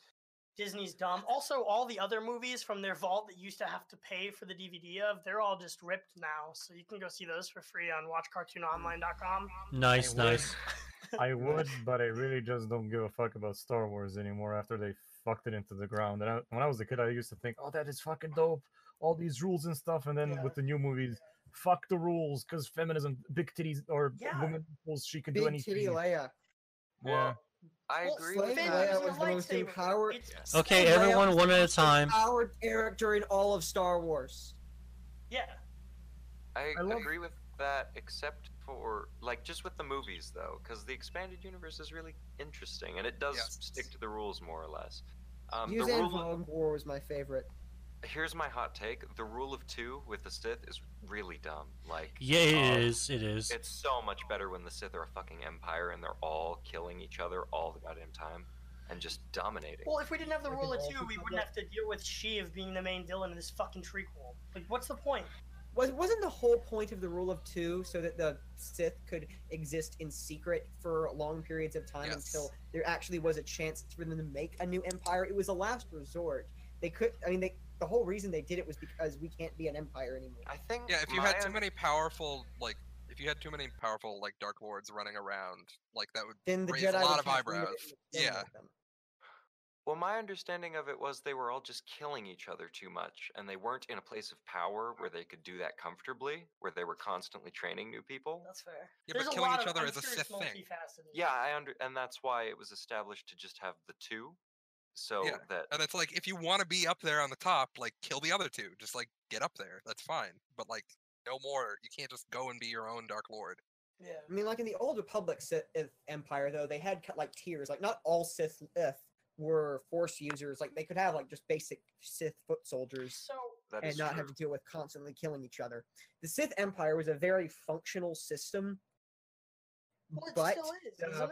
Disney's dumb. Also, all the other movies from their vault that used to have to pay for the DVD of, they're all just ripped now. So you can go see those for free on WatchCartoonOnline.com. Nice, would- nice. I would, but I really just don't give a fuck about Star Wars anymore after they fucked it into the ground. And I, when I was a kid, I used to think, oh, that is fucking dope. All these rules and stuff. And then Yeah. with the new movies, fuck the rules because feminism, big titties, or Yeah. woman equals, she can do Big anything. titty Leia. Yeah. Well, I agree Slave with Finn that. Leia was the most empowered- It's- Okay, Leia everyone, one at a time. Empowered character in all of Star Wars. Yeah. I, I love- agree with that, except for like just with the movies though, because the expanded universe is really interesting and it does Yes. stick to the rules more or less. Um, the Yuuzhan rule of- War was my favorite. Here's my hot take: the rule of two with the Sith is really dumb. Like, Yeah, it um, is. It is. It's so much better when the Sith are a fucking empire and they're all killing each other all the goddamn time and just dominating. Well, if we didn't have the rule of two, we wouldn't have to deal with Sheev being the main villain in this fucking trequel. Like, what's the point? Was wasn't the whole point of the rule of two so that the Sith could exist in secret for long periods of time Yes. until there actually was a chance for them to make a new empire? It was a last resort. They could. I mean, they. The whole reason they did it was because we can't be an empire anymore. I think. Yeah, if you my had too many powerful like if you had too many powerful like dark lords running around, like that would Then the raise Jedi a lot of have to limit eyebrows. Yeah. Well, my understanding of it was they were all just killing each other too much, and they weren't in a place of power where they could do that comfortably, where they were constantly training new people. That's fair. Yeah, There's but killing each other is a Sith thing. Yeah, I under, and that's why it was established to just have the two, so Yeah, that And it's like if you want to be up there on the top, like kill the other two. Just like get up there. That's fine. But like no more. You can't just go and be your own dark lord. Yeah. I mean, like in the old Republic Sith Empire, though, they had like tiers. Like not all Sith Sith were Force users. Like they could have like just basic Sith foot soldiers So and not true. have to deal with constantly killing each other. The Sith Empire was a very functional system, well, it but still is, uh, isn't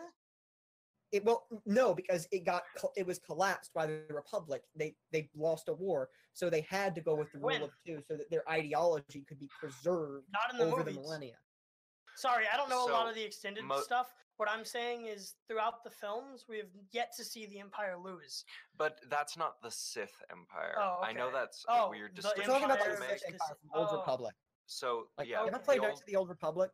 it? it well no because it got it was collapsed by the Republic. They they lost a war, so they had to go with the When? rule of two so that their ideology could be preserved Not in the over movies. the millennia. Sorry, I don't know a lot of the extended mo- stuff. What I'm saying is, throughout the films, we have yet to see the Empire lose. But that's not the Sith Empire. Oh, I know that's Oh, a weird the We're distinction talking about the Sith Empire from Old oh. Republic. So Like, yeah, you ever okay. played the Knights old, of the Old Republic?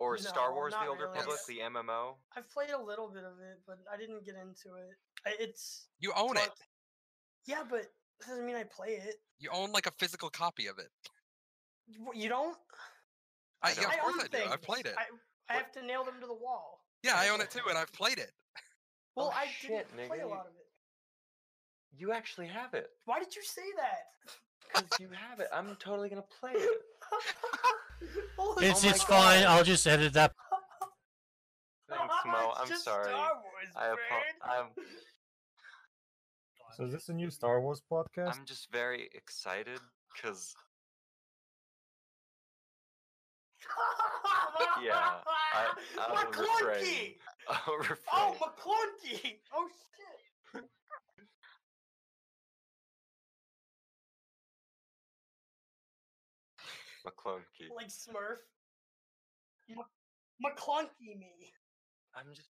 Or Star Wars: The not Old really. Republic, the MMO. I've played a little bit of it, but I didn't get into it. It's You own it. like- Yeah, but that doesn't mean I play it. You own like a physical copy of it. You- You don't? I, I yeah, of I course own I do. I've played it. I, I have to nail them to the wall. Yeah, I own it too, and I've played it. Well, Oh, I shit, didn't play nigga, a lot of it. You actually have it. Why did you say that? Because you have it. I'm totally gonna play it. Holy It's Oh my it's fine. I'll just edit that. Thanks, Moe. I'm just sorry. Star Wars, I apo- I'm So is this a new Star Wars podcast? I'm just very excited because Yeah, I- I'll refrain. Maclunkey! I'll refrain. Oh, Maclunkey! Oh shit! Maclunkey. Like Smurf. M- Maclunkey me. I'm just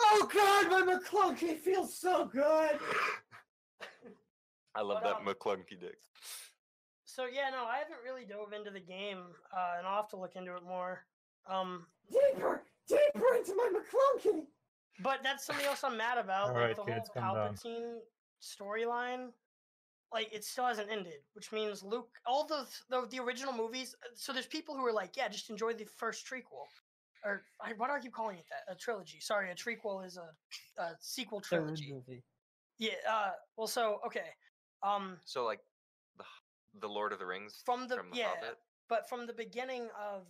Oh God, my Maclunkey feels so good. I love But, that um, Maclunkey dick. So yeah, no, I haven't really dove into the game, uh, and I'll have to look into it more. Um, Deeper, deeper into my Maclunkey. but that's something else I'm mad about, All like right, the kids, whole calm down. Palpatine storyline. Like it still hasn't ended, which means Luke, all the the, the original movies. uh, So there's people who are like, yeah, just enjoy the first trequel, or I, why do I keep calling it that? A trilogy. Sorry, a trequel is a, a sequel trilogy. movie. Yeah. Uh. Well, so okay. Um. So like the the Lord of the Rings From the from the yeah, Hobbit. but from the beginning of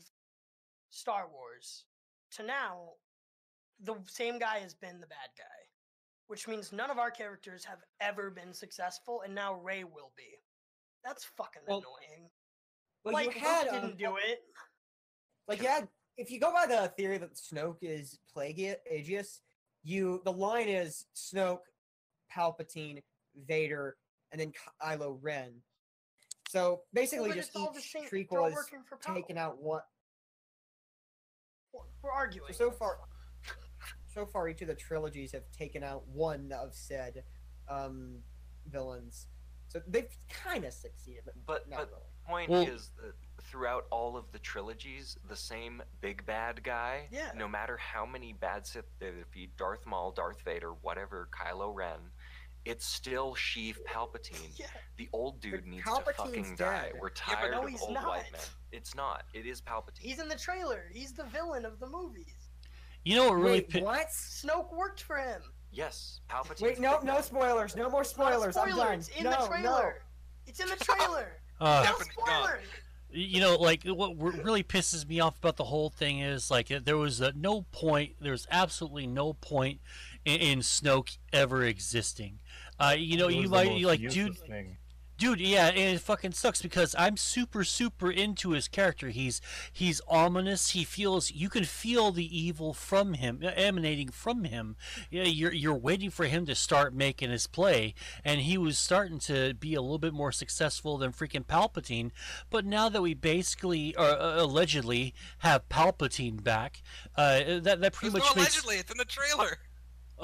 Star Wars to now, the same guy has been the bad guy, which means none of our characters have ever been successful, and now Rey will be. That's fucking Well, annoying. Well, like you had Luke um, didn't do it. like yeah, if you go by the theory that Snoke is Plagueis, you the line is Snoke, Palpatine, Vader, and then Kylo Ren. So basically, but just each prequel is working for Pal- taken out one. We're- We're arguing. So, so far, so far, each of the trilogies have taken out one of said um, villains. So they've kind of succeeded, but, But not but really. point Well- is that throughout all of the trilogies, the same big bad guy, Yeah. no matter how many bad Sith they defeat, Darth Maul, Darth Vader, whatever, Kylo Ren, it's still Sheev Palpatine. Yeah. The old dude But needs to Palpatine's fucking die. We're Yeah, but tired no, of he's old white not. men. It's not. It is Palpatine. He's in the trailer. He's the villain of the movies. You know what really? Wait, pi- what? Snoke worked for him. yes, Palpatine. Wait, no, no spoilers, no more Not a spoilers. I'm done. It's in no, the trailer. It's in the trailer. uh, no Definitely not. spoilers. you know like what really pisses me off about the whole thing is like uh, there was uh, no point there was absolutely no point in, in snoke ever existing uh, you know you might most you like dude thing. Dude yeah and it fucking sucks because i'm super super into his character he's he's ominous he feels you can feel the evil from him uh, emanating from him yeah you're you're waiting for him to start making his play and he was starting to be a little bit more successful than freaking palpatine but now that we basically or uh, allegedly have palpatine back uh that that pretty There's much no makes allegedly. It's in the trailer.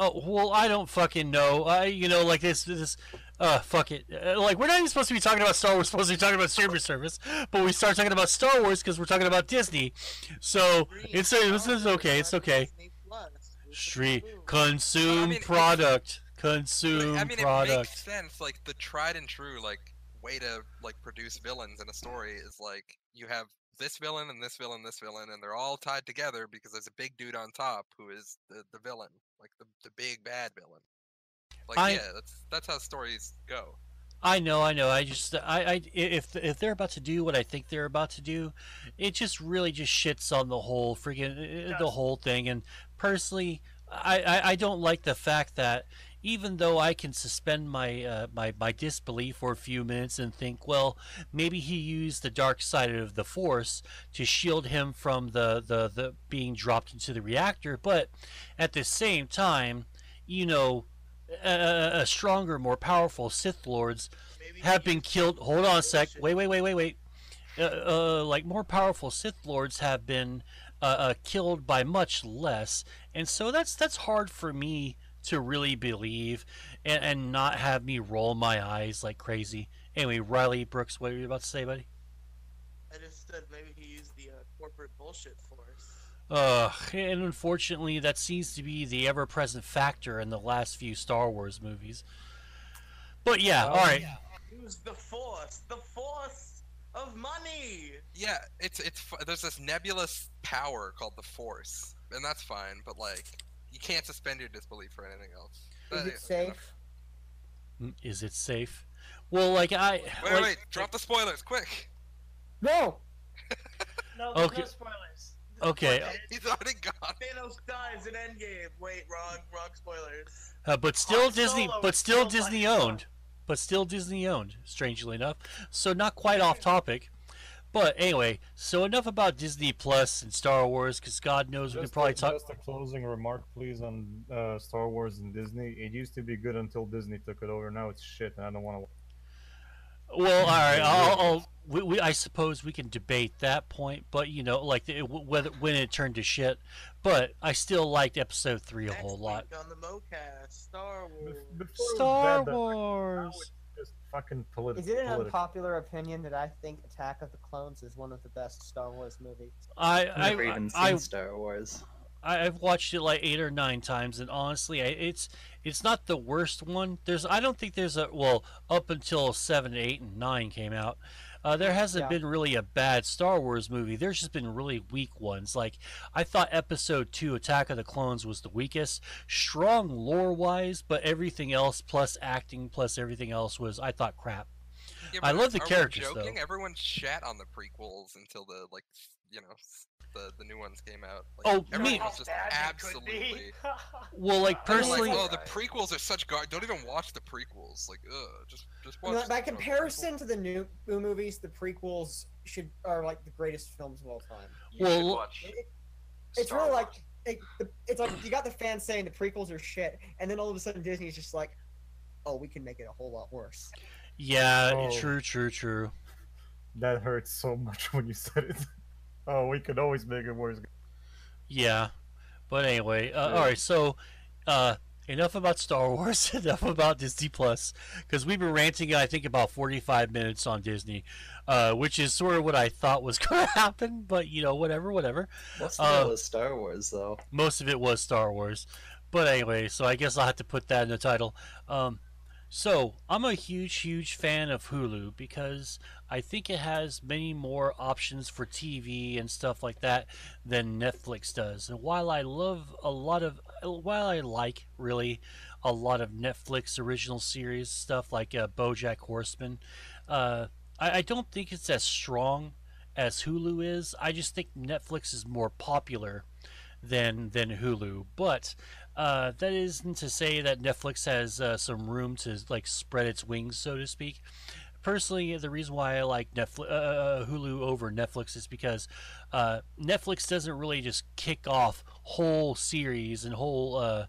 Oh well, I don't fucking know. I you know like this this. Uh, fuck it. Uh, like we're not even supposed to be talking about Star Wars. We're supposed to be talking about streaming service, but we start talking about Star Wars because we're talking about Disney. So it's this is okay. It's okay. Street consume I mean, it's- product. Like, Consume I mean, it product. makes sense. Like the tried and true like way to like produce villains in a story is like you have this villain and this villain, this villain, and they're all tied together because there's a big dude on top who is the, the villain, like the the big bad villain. Like I- yeah, that's that's how stories go. I know, I know. I just, I, I, if if they're about to do what I think they're about to do, it just really just shits on the whole freaking uh, the whole thing. And personally, I, I, I don't like the fact that even though I can suspend my uh, my my disbelief for a few minutes and think, well, maybe he used the dark side of the Force to shield him from the the, the being dropped into the reactor, but at the same time, you know. A, a stronger, more powerful Sith lords have been killed. Hold on a sec. Wait, wait, wait, wait, wait. Uh, uh, like more powerful Sith lords have been uh, uh, killed by much less, and so that's that's hard for me to really believe, and, and not have me roll my eyes like crazy. Anyway, Riley Brooks, what are you about to say, buddy? I just said maybe he used the uh, corporate bullshit force. Uh, and unfortunately, that seems to be the ever-present factor in the last few Star Wars movies. But yeah, all right. Use the force, the force of money. Yeah, it's it's there's this nebulous power called the Force, and that's fine. But like, you can't suspend your disbelief for anything else. Is That- it safe? Mm, Is it safe? Well, like I Wait, like, wait, wait! Drop the spoilers, quick! No. No, there's Okay. no spoilers. Okay, He's already gone. Thanos dies in Endgame. Wait, wrong, wrong spoilers. uh, but still Han Disney, Solo but still Disney his son. owned, but still Disney owned. Strangely enough, so not quite off topic. But anyway, so enough about Disney Plus and Star Wars, because God knows we could Just, probably a, talk. just a closing remark, please, on uh, Star Wars and Disney. It used to be good until Disney took it over. Now it's shit, and I don't want to. Well, all right, I'll. I'll we, we, I suppose we can debate that point, but you know, like the, whether when it turned to shit. But I still liked Episode Three a Next whole lot. on the MoeCast, Star Wars. Before Star bad, but Wars. It's just fucking politi- Is it an political. unpopular opinion that I think Attack of the Clones is one of the best Star Wars movies? I I've never I even seen I, Star Wars. I, I've watched it like eight or nine times, and honestly, it's it's not the worst one. There's I don't think there's a well up until seven, eight, and nine came out. Uh, there hasn't Yeah. been really a bad Star Wars movie. There's just been really weak ones. Like I thought Episode Two, Attack of the Clones, was the weakest, strong lore wise, but everything else plus acting plus everything else was I thought crap. Yeah, I love the are we characters, though. joking? Everyone shat on the prequels until the like, you know, s- the the new ones came out. Like, Oh, everyone me- was just absolutely. Well, like personally, like, oh, the prequels are such gar. Don't even watch the prequels. Like, ugh, just just watch. No, the- by uh, the comparison to the new, new movies, the prequels should are like the greatest films of all time. You Well, watch. It- it's Star really like it, it's like you got the fans saying the prequels are shit, and then all of a sudden Disney's just like, oh, we can make it a whole lot worse. yeah, Oh. true, true, true. That hurts so much when you said it. Oh, we could always make it worse. Yeah, but anyway, uh, Yeah. all right. So, uh, enough about Star Wars. enough about Disney Plus, because we've been ranting. I think about forty-five minutes on Disney, uh, which is sort of what I thought was going to happen. But you know, whatever, whatever. Most of that Uh, was Star Wars, though. Most of it was Star Wars, but anyway. So I guess I'll have to put that in the title. Um, so I'm a huge, huge fan of Hulu because I think it has many more options for TV and stuff like that than Netflix does. And while I love a lot of, while I like really a lot of Netflix original series stuff like uh, BoJack Horseman, uh, I, I don't think it's as strong as Hulu is. I just think Netflix is more popular than than Hulu, but. Uh, that isn't to say that Netflix has uh, some room to like spread its wings, so to speak personally the reason why I like Netflix, uh, Hulu over Netflix is because uh, Netflix doesn't really just kick off whole series and whole uh,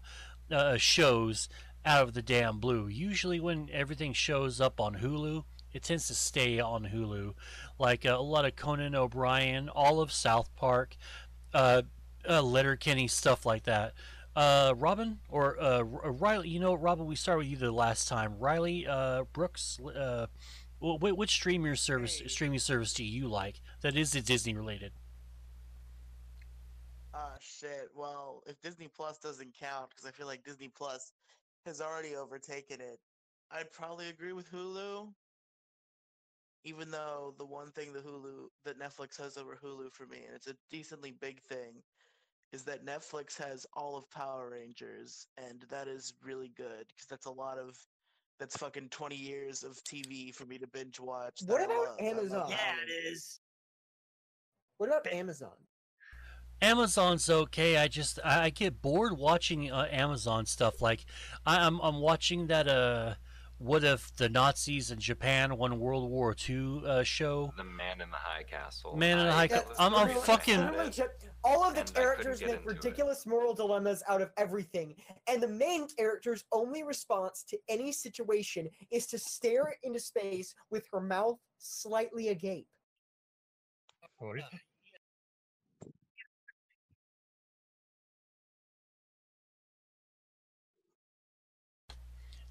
uh, shows out of the damn blue. Usually, when everything shows up on Hulu, it tends to stay on Hulu, like uh, a lot of Conan O'Brien, all of South Park, uh, uh, Letterkenny stuff like that. Uh, Robin or uh, Riley, you know, Robin, we started with you the last time. Riley uh, Brooks, uh, Wh- wh- which streaming service Hey. streaming service do you like that is Disney related? Ah, shit. Well, if Disney Plus doesn't count, because I feel like Disney Plus has already overtaken it, I'd probably agree with Hulu. Even though the one thing the Hulu that Netflix has over Hulu for me, and it's a decently big thing, is that Netflix has all of Power Rangers, and that is really good because that's a lot of that's fucking twenty years of TV for me to binge watch. What about love. Amazon? Yeah, it is. What about Amazon? Amazon's okay. I just I, I get bored watching uh, Amazon stuff. Like I, I'm I'm watching that uh, what if the Nazis in Japan won World War II uh, show. The Man in the High Castle. Man in the High Yeah, Ca- I'm- I'm fucking- all of the And characters make into it. ridiculous moral dilemmas out of everything, and the main character's only response to any situation is to stare into space with her mouth slightly agape. Sorry.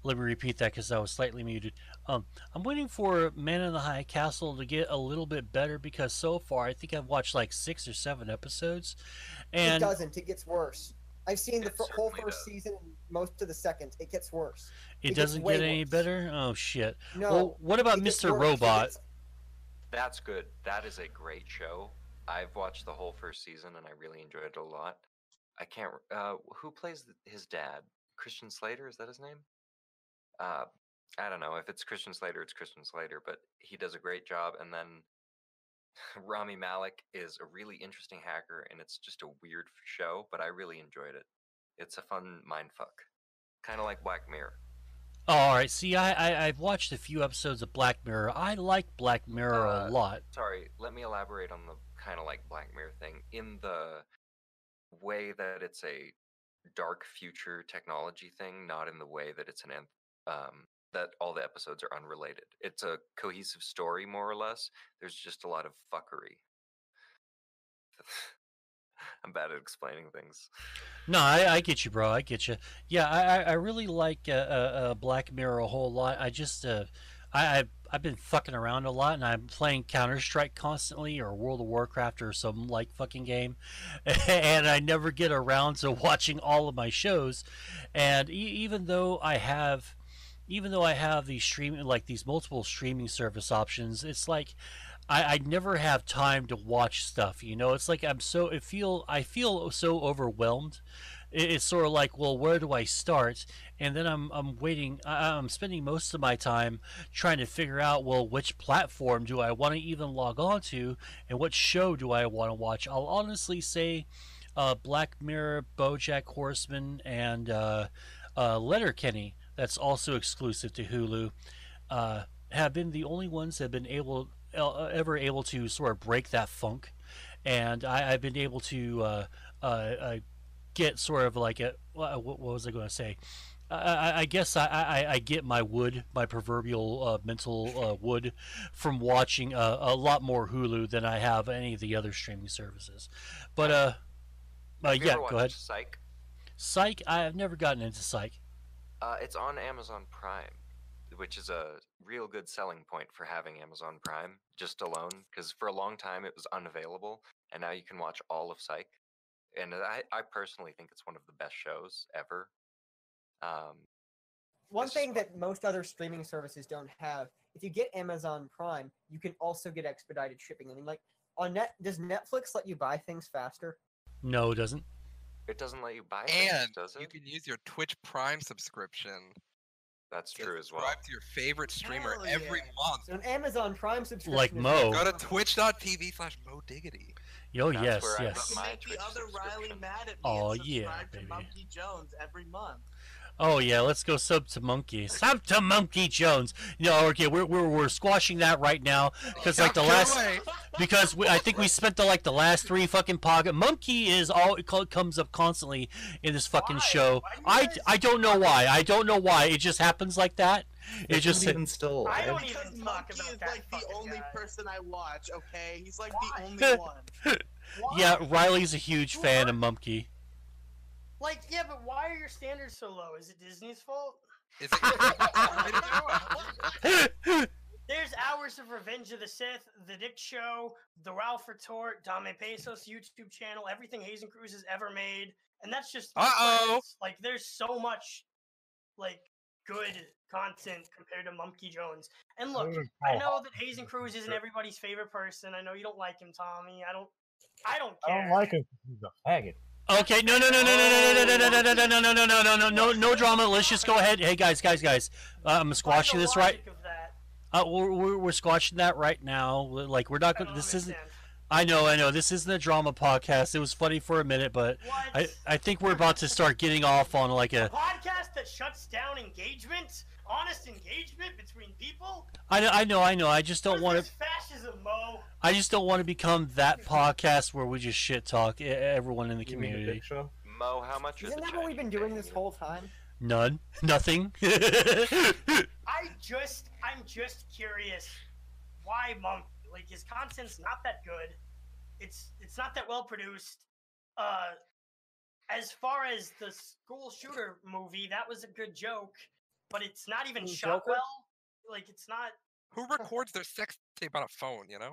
Let me repeat that because I was slightly muted. Um, I'm waiting for Man in the High Castle to get a little bit better because so far I think I've watched like six or seven episodes, and it doesn't. It gets worse. I've seen the It whole first does. season and most of the second. It gets worse. it it doesn't get any worse. better. Oh shit! No. well, what about Mr. worse. Robot? gets- That's good. That is a great show. I've watched the whole first season and I really enjoyed it a lot. I can't. Uh, who plays his dad? Christian Slater is that his name? Uh, I don't know. If it's Christian Slater, it's Christian Slater, but he does a great job. And then Rami Malek is a really interesting hacker, and it's just a weird show, but I really enjoyed it. It's a fun mind fuck, kind of like Black Mirror. Oh, all right. See, I, I I've watched a few episodes of Black Mirror. I like Black Mirror Uh, a lot. sorry, let me elaborate on the kind of like Black Mirror thing in the way that it's a dark future technology thing, not in the way that it's an anth- um that all the episodes are unrelated. It's a cohesive story more or less. There's just a lot of fuckery. I'm bad at explaining things. No, I, I get you, bro. I get you. Yeah, I, I- I really like uh, uh, uh, Black Mirror a whole lot. I just uh, I, I've I've been fucking around a lot, and I'm playing Counter Strike constantly, or World of Warcraft, or some like fucking game, and I never get around to watching all of my shows. And e- even though I have, even though I have these streaming like these multiple streaming service options, it's like I, I never have time to watch stuff. You know, it's like I'm so it feel I feel so overwhelmed. It- It's sort of like, well, where do I start? And then I'm I'm waiting. I- I'm spending most of my time trying to figure out, well, which platform do I want to even log on to, and what show do I want to watch? I'll honestly say, uh, Black Mirror, BoJack Horseman, and uh, uh, Letterkenny. That's also exclusive to Hulu. Uh, have been the only ones that have been able uh, ever able to sort of break that funk, and I, I've been able to uh, uh, uh, get sort of like a what, what was I going to say? I, I, I guess I, I, I get my wood, my proverbial uh, mental uh, wood, from watching uh, a lot more Hulu than I have any of the other streaming services. But uh, uh yeah, go ahead. Psych. Psych, I've never gotten into Psych. Uh, it's on Amazon Prime, which is a real good selling point for having Amazon Prime just alone. Because for a long time it was unavailable, and now you can watch all of Psych. And I, I personally think it's one of the best shows ever. Um, One thing that most other streaming services don't have, if you get Amazon Prime, you can also get expedited shipping. I mean, like on net, does Netflix let you buy things faster? No, it doesn't. It doesn't let you buy things, And does you can use your Twitch Prime subscription. That's true as well. Subscribe to your favorite streamer Hell every yeah. month. So an Amazon Prime subscription. Like Moe. Go to twitch.tv slash Moe Diggity. Oh That's yes, where I yes. got You my can make the other Riley mad at me Aw, and yeah, subscribe to baby. Mumkey Jones every month. Oh yeah, let's go sub to Mumkey. Sub to Mumkey Jones. No, okay, we're we're, we're squashing that right now because like the last away. because we, I think we spent the like the last three fucking pocket. Mumkey is all it comes up constantly in this fucking Why? show. Why I I don't know why. I don't know why. It just happens like that. It It's just not even still I don't because even talk Mumkey about is that like the only guy. person I watch. Okay, he's like Why? the only one. yeah. Riley's a huge fan of Mumkey. Like, yeah, but why are your standards so low? Is it Disney's fault? Is it your favorite video? There's hours of Revenge of the Sith, The Dick Show, The Ralph Retort, Dame Pesos YouTube channel, everything Hazen Cruz has ever made, and that's just Uh-oh. like there's so much like good content compared to Mumkey Jones. And look, I know that Hazen Cruz isn't everybody's favorite person. I know you don't like him, Tommy. I don't. I don't I don't like him. He's a faggot. Okay, no, no, no, no, no, no, no, no, no, no, no, no, no, no, no, no, no, no, no drama. Let's just go ahead. Hey, guys, guys, guys. Uh, I'm squashing this right. logic of that? Uh, we're, squashing that right now. Like we're not going. This isn't. I know, I know. This isn't a drama podcast. It was funny for a minute, but I I think we're about to start getting off on like a podcast that shuts down engagement, honest engagement between people. I know, I know, I know. I just don't want to. fascism, Moe. I just don't want to become that podcast where we just shit talk e- everyone in the You the community. Moe, how much Isn't the that what we've been doing this whole time? None, nothing. I just, I'm just curious, why Monk? Like his content's not that good. It's, it's not that well produced. Uh, as far as the school shooter movie, that was a good joke, but it's not even Mm, shot well. Like it's not. Who records their sex tape on a phone, you know?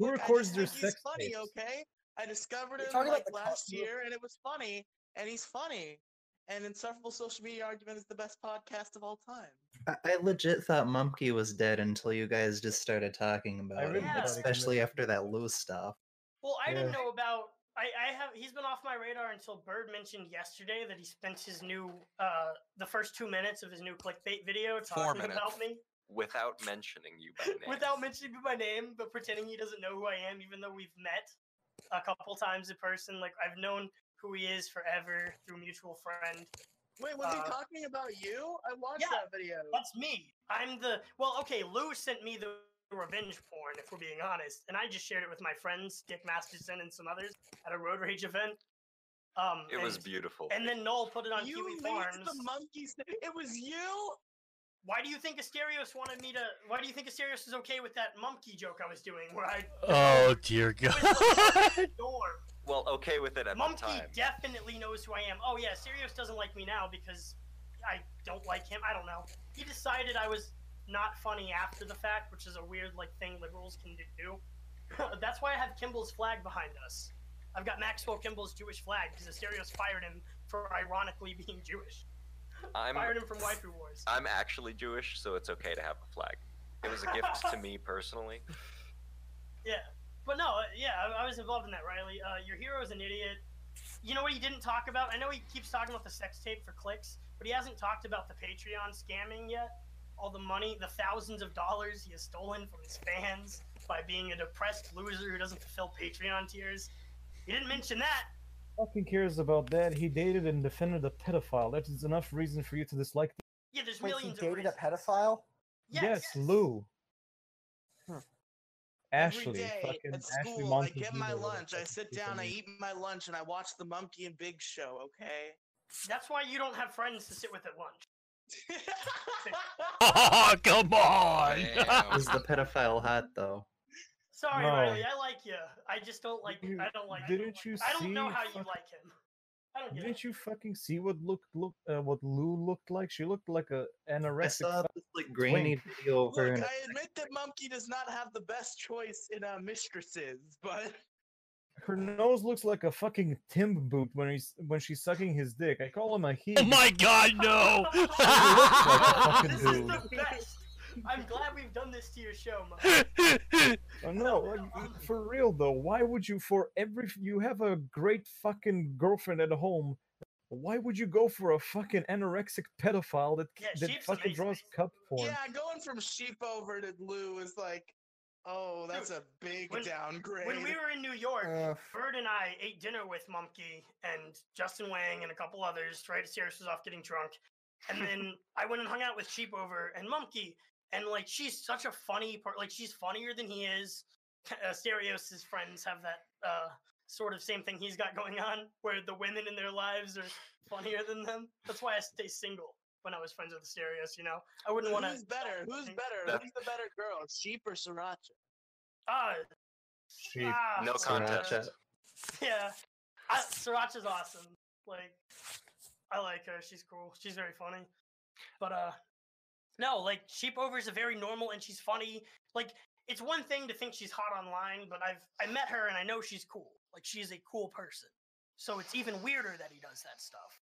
Who Look, I records just their think he's funny, tapes? okay? I discovered You're him like last costume? year, and it was funny, and he's funny. And Insufferable Social Media Argument is the best podcast of all time. I, I legit thought Mumkey was dead until you guys just started talking about really him, thought especially after that loose stuff. Well, I didn't know about. I, I have. He's been off my radar until Bird mentioned yesterday that he spent his new, uh, the first two minutes of his new clickbait video talking about me Without mentioning you by name. without mentioning me by name, but pretending he doesn't know who I am, even though we've met a couple times in person. Like I've known who he is forever through mutual friend. Wait, was Uh, he talking about you? I watched yeah, that video. That's me. I'm the well. Okay, Lou sent me the revenge porn, if we're being honest, and I just shared it with my friends, Dick Masterson and some others at a road rage event. Um, It was beautiful. And then Noel put it on you Kiwi made Farms. the monkey. st- It was you. Why do you think Asterios wanted me to? Why do you think Asterios is okay with that monkey joke I was doing, where I oh dear God. well, okay with it at the Mumkey time. definitely knows who I am. Oh yeah, Asterios doesn't like me now because I don't like him. I don't know. He decided I was not funny after the fact, which is a weird like thing liberals can do. That's why I have Kimball's flag behind us. I've got Maxwell Kimball's Jewish flag because Asterios fired him for ironically being Jewish. I'm Fired him from Waifu Wars. I'm actually Jewish, so it's okay to have a flag. It was a gift to me personally. Yeah, but no, uh, yeah, I, I was involved in that, Riley. Uh, your hero is an idiot. You know what he didn't talk about? I know he keeps talking about the sex tape for clicks, but he hasn't talked about the Patreon scamming yet. All the money, the thousands of dollars he has stolen from his fans by being a depressed loser who doesn't fulfill Patreon tiers. He didn't mention that. Fucking cares about that. He dated and defended a pedophile. That is enough reason for you to dislike. The- Yeah, there's Wait, he millions of dated a pedophile? Yes, Lou. Hmm. Ashley, Every day fucking at Ashley school, I get my lunch. I sit down, I eat my lunch, and I watch the Mumkey and Big Show. Okay. That's why you don't have friends to sit with at lunch. Oh, come on! Damn. Is the pedophile hot though? Sorry, No. Riley, I like you. I just don't like. You- I don't like. didn't you I don't know see how you like him. I don't. Didn't you fucking see what looked look uh, what Lou looked like? She looked like a I anorexic. saw fu- this like grainy twink. video of her Look, in a I admit that Mumkey does not have the best choice in uh, mistresses, but Her nose looks like a fucking Tim boot when he's when she's sucking his dick. I call him a he. Oh my god, no! like a fucking this is the best. I'm glad we've done this to your show, Mike. Oh, no, like, for real though. Why would you for every you have a great fucking girlfriend at home? Why would you go for a fucking anorexic pedophile that Yeah, that fucking amazing. draws cup porn? yeah, going from sheep over to Lou is like, oh, that's a big when- downgrade. When we were in New York, Uh, Bird and I ate dinner with Mumkey and Justin Wang and a couple others. Right, Sirius was off getting drunk, and then I went and hung out with Sheep over and Mumkey, and like she's such a funny part. Like she's funnier than he is. Uh, Stereos' friends have that uh, sort of same thing he's got going on, where the women in their lives are funnier than them. That's why I stay single when I was friends with Stereos. You know, I wouldn't want to. Who's better? Who's better? Who's the better girl, sheep or sriracha? Ah, Sheep. ah, No Sriracha. contest. Sriracha. Yeah, I, Sriracha's awesome. Like, I like her. She's cool. She's very funny. But uh, no, like Sheep Over is a very normal and she's funny. Like, it's one thing to think she's hot online, but I've I met her and I know she's cool. Like, she's a cool person. So it's even weirder that he does that stuff.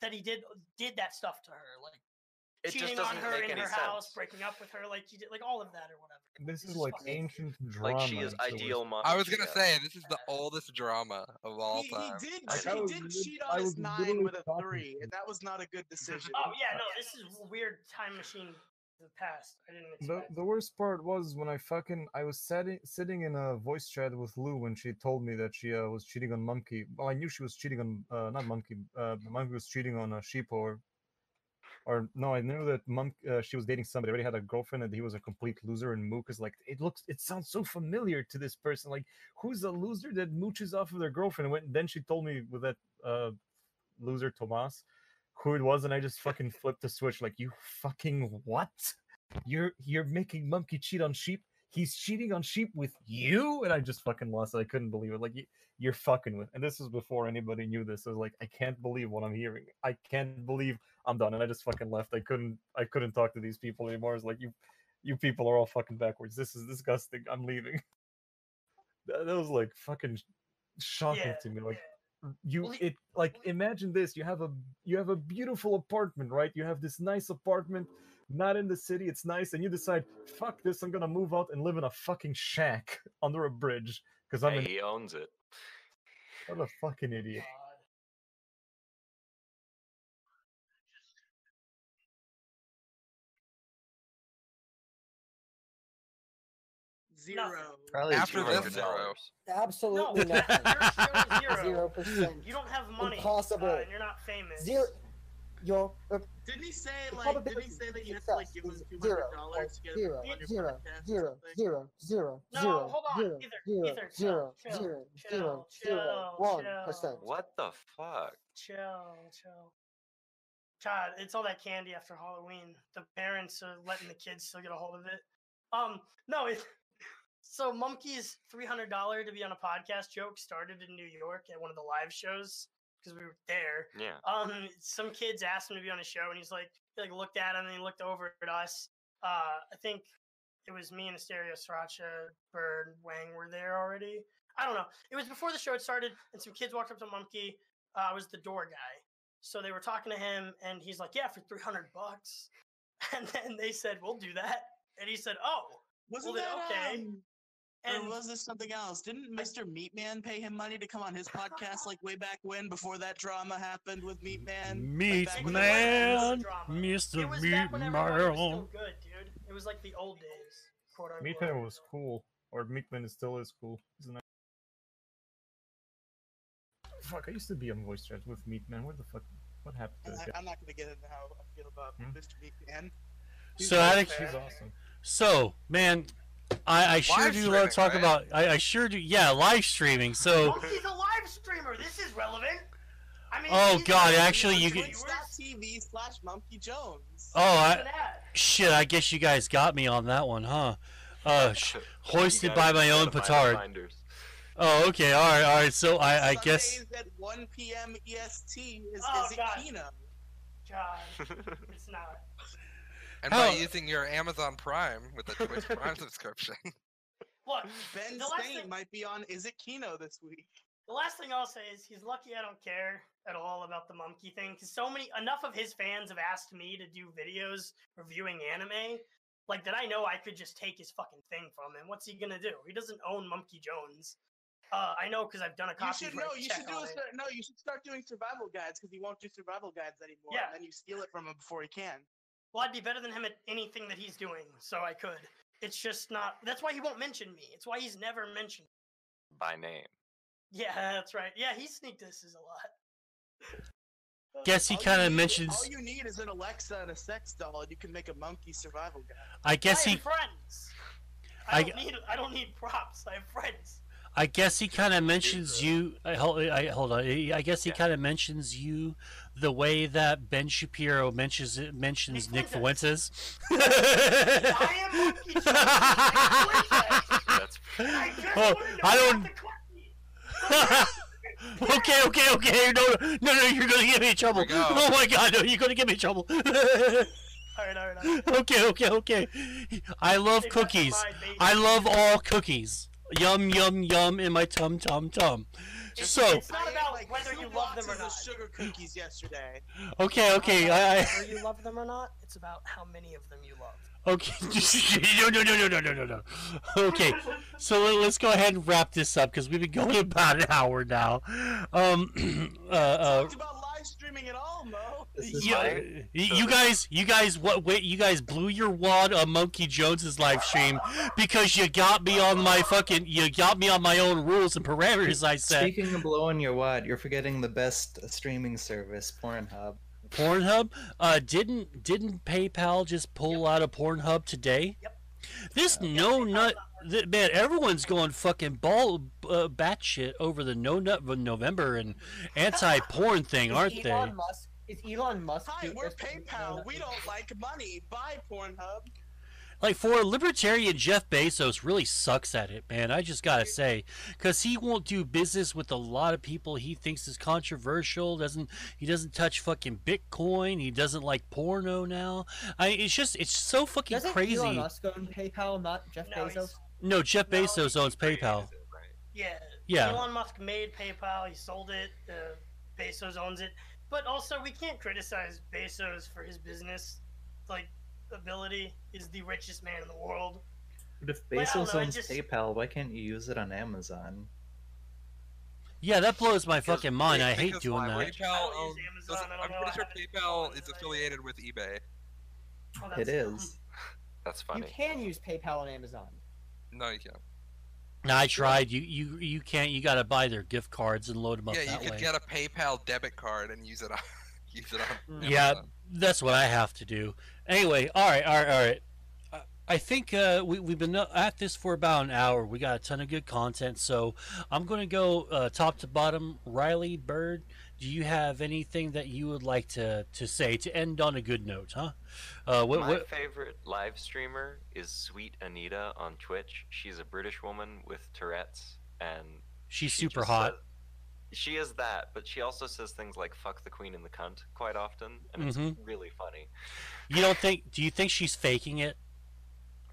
That he did did that stuff to her, like It cheating on doesn't her make in any her sense. house, breaking up with her, like he did, like all of that or whatever. This This is is like fucking- ancient drama. Like she is so ideal mom. I was gonna say this is the oldest drama of all He, he time. did. I- I he did lit- cheat I on his nine with a talking three, and that was not a good decision. Oh yeah, no, this is weird time machine in the past. I didn't The, expect. the worst part was when I fucking I was sitting sitting in a voice chat with Lou when she told me that she uh, was cheating on Mumkey. Well, I knew she was cheating on uh, not Mumkey. Uh, Mumkey was cheating on a sheep or or no, I knew that Monk uh, she was dating somebody. Already had a girlfriend and he was a complete loser. And Mook is like, it looks, it sounds so familiar to this person. Like, who's a loser that mooches off of their girlfriend? And then she told me with that uh, loser Tomas who it was, and I just fucking flipped the switch. Like, you fucking what? You're you're making Mumkey cheat on sheep. He's cheating on sheep with you, and I just fucking lost it. I couldn't believe it. Like you, you're fucking with, and this was before anybody knew this. I was like, I can't believe what I'm hearing. I can't believe I'm done, and I just fucking left. I couldn't, I couldn't talk to these people anymore. It's like you, you people are all fucking backwards. This is disgusting. I'm leaving. That, that was like fucking shocking Yeah, to me. Like you it like imagine this you have a you have a beautiful apartment right you have this nice apartment not in the city it's nice and you decide fuck this i'm gonna move out and live in a fucking shack under a bridge because i'm Hey, an, he owns it. what a fucking idiot Zero. Probably After zero. this, zero. Absolutely No, nothing. your show is zero. Zero percent. You don't have money. Impossible. Uh, and you're not famous. Zero. Your Didn't he say like? Didn't he say that you of had to like success give him is two zero hundred dollars to get zero, him on your zero, podcast or zero, something? zero, zero, No, zero, hold on. zero, Ether, zero, Ether, zero, chill, chill, zero, chill, zero, chill, zero, one percent. What the fuck? Chill, chill. God, it's all that candy after Halloween. The parents are letting the kids still get a hold of it. Um, no, it, so Mumkey's three hundred dollar to be on a podcast joke started in New York at one of the live shows because we were there. Yeah. Um, some kids asked him to be on a show, and he's like, he like looked at him and he looked over at us, Uh, I think it was me and Asteria, Sriracha, Bird, Wang were there already. I don't know. It was before the show had started, and some kids walked up to Mumkey. Uh, I was the door guy, so they were talking to him, and he's like, "Yeah, for three hundred bucks." And then they said, "We'll do that," and he said, "Oh, Wasn't well, then, that okay." um, And or was this something else? Didn't Mr. Meatman pay him money to come on his podcast like way back when, before that drama happened with Meatman? Meat back it when was it was- man, drama. Mr. it was back when everybody was Man. still good, dude. It was like the old days, quote unquote. Meatman was cool, or Meatman is still is cool. He's a nice- Fuck, I used to be on voice chat with Meatman. Where the fuck? What happened to And that I, guy? I'm not gonna get into how I feel about Hmm? Mr. Meatman. He's So, awesome, Alex- he's awesome. So, man, I, I sure Live do love streaming, talk right? about. I, I sure do. Yeah, live streaming. So, Mumkey's a live streamer. This is relevant. I mean, Oh, God, actually, you viewers. could- Twitch.tv slash Mumkey Jones. oh, I, Look at that. shit. I guess you guys got me on that one, huh? Uh, sh- hoisted by my own gotta find the petard. Oh, okay. All right, all right. So I, I guess. Sundays at 1 p.m. EST is, Oh, is it God. Kino? God, it's not. And How- by using your Amazon Prime with a Twitch Prime subscription. Look, Ben The Stain thing- might be on Is It Kino this week. the last thing I'll say is he's lucky I don't care at all about the monkey thing because so many enough of his fans have asked me to do videos reviewing anime. Like that, I know I could just take his fucking thing from him. What's he gonna do? He doesn't own Mumkey Jones. Uh, I know because I've done a You should for no. You should do a no. You should start doing survival guides because he won't do survival guides anymore. Yeah. And then you steal it from him before he can. Well, I'd be better than him at anything that he's doing, so I could. It's just not. That's why he won't mention me. It's why he's never mentioned. By name. Yeah, that's right. Yeah, he sneak disses a lot. Guess he kind of mentions. All you need is an Alexa and a sex doll, and you can make a monkey survival guide. I guess I he. have friends. I I, g- don't need. I don't need props. I have friends. I guess he kind of mentions you. I, hold, I, hold on. I I guess he Yeah. kind of mentions you the way that Ben Shapiro mentions mentions Nick Nick Fuentes. I am Mumkey Jones. That's and I Oh, I don't- about the cookie. okay, okay, okay. No, no, no. You're gonna get me in trouble. go. Oh my God, no! You're gonna get me in trouble. All right, all right, all right. okay, okay, okay. I love They cookies. justified. I love all cookies yum yum yum in my tum tum tum. It's, so it's not about like, whether you love them or not. Sugar cookies yesterday. Okay, okay, I, I. Whether you love them or not, it's about how many of them you love. Okay, no, no, no, no, no, no, no. Okay, so let, us go ahead and wrap this up because we've been going about an hour now. Um, uh, uh, about live streaming at all, Mo. This yeah, you guys, you guys, what? Wait, you guys blew your wad on Mumkey Jones's live stream because you got me on my fucking, you got me on my own rules and parameters. I said Speaking of blowing your wad, you're forgetting the best streaming service, Pornhub. Pornhub. Uh, didn't didn't PayPal just pull out of Pornhub today? Yep. This no nut, man. Everyone's going fucking ball uh, batshit over the no nut November and anti porn thing, aren't they? Elon Musk, is Elon Musk? Hi, we're PayPal. We don't like money. Buy Pornhub. Like for a libertarian, Jeff Bezos really sucks at it, man. I just gotta say, because he won't do business with a lot of people he thinks is controversial. Doesn't he? Doesn't touch fucking Bitcoin. He doesn't like porno now. I it's just it's so fucking Doesn't crazy. Elon Musk own PayPal, not Jeff No, Bezos? No, Jeff No, Bezos owns PayPal. it, right? Yeah. Yeah. Elon Musk made PayPal. He sold it. Uh, Bezos owns it. But also, we can't criticize Bezos for his business like ability. He's the richest man in the world. But if Well, I Bezos know, owns just- PayPal, why can't you use it on Amazon? Yeah, that blows my Because- fucking mind. I hate doing why? that. PayPal don't owns. Amazon, I don't I'm pretty sure PayPal is affiliated with eBay. Oh, It that's dumb. is. That's You can use PayPal on Amazon. No, you can't. No, I tried. You you you can't. You gotta buy their gift cards and load them up Yeah, you that could way. get a PayPal debit card and use it on use it on. Yeah, that's what I have to do. Anyway, all right, all right, all right. Uh, I think uh, we, we've been at this for about an hour. We got a ton of good content, so I'm going to go uh, top to bottom. Riley Bird, do you have anything that you would like to, to say to end on a good note? Huh? Uh, what, My what, favorite live streamer is Sweet Anita on Twitch. She's a British woman with Tourette's, and she's she super hot. says- she is that, but she also says things like "fuck the queen and the cunt" quite often, and Mhm. it's really funny. You don't think? Do you think she's faking it?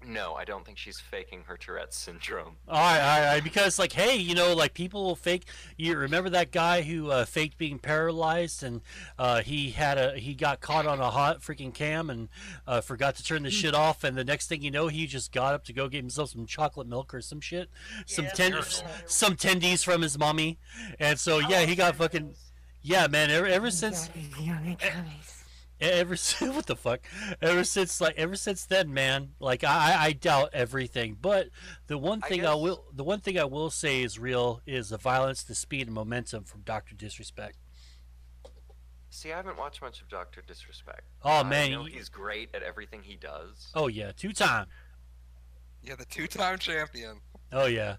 No, I don't think she's faking her Tourette's syndrome. All right, all right, all right, because like, hey, you know, like people will fake. You remember that guy who uh, faked being paralyzed, and uh, he had a he got caught on a hot freaking cam and uh, forgot to turn the shit off, and the next thing you know, he just got up to go get himself some chocolate milk or some shit, some Yeah, ten, that's some tendies from his mommy, and so yeah, he got fucking yeah, man. Ever, ever since ever since what the fuck ever since like ever since then man like i i doubt everything but the one thing I, guess- will the one thing i will say is real is the violence the speed and momentum from dr disrespect See, I haven't watched much of Doctor Disrespect. Oh, I man, know you- he's great at everything he does. oh yeah two time Yeah, the two-time champion. oh yeah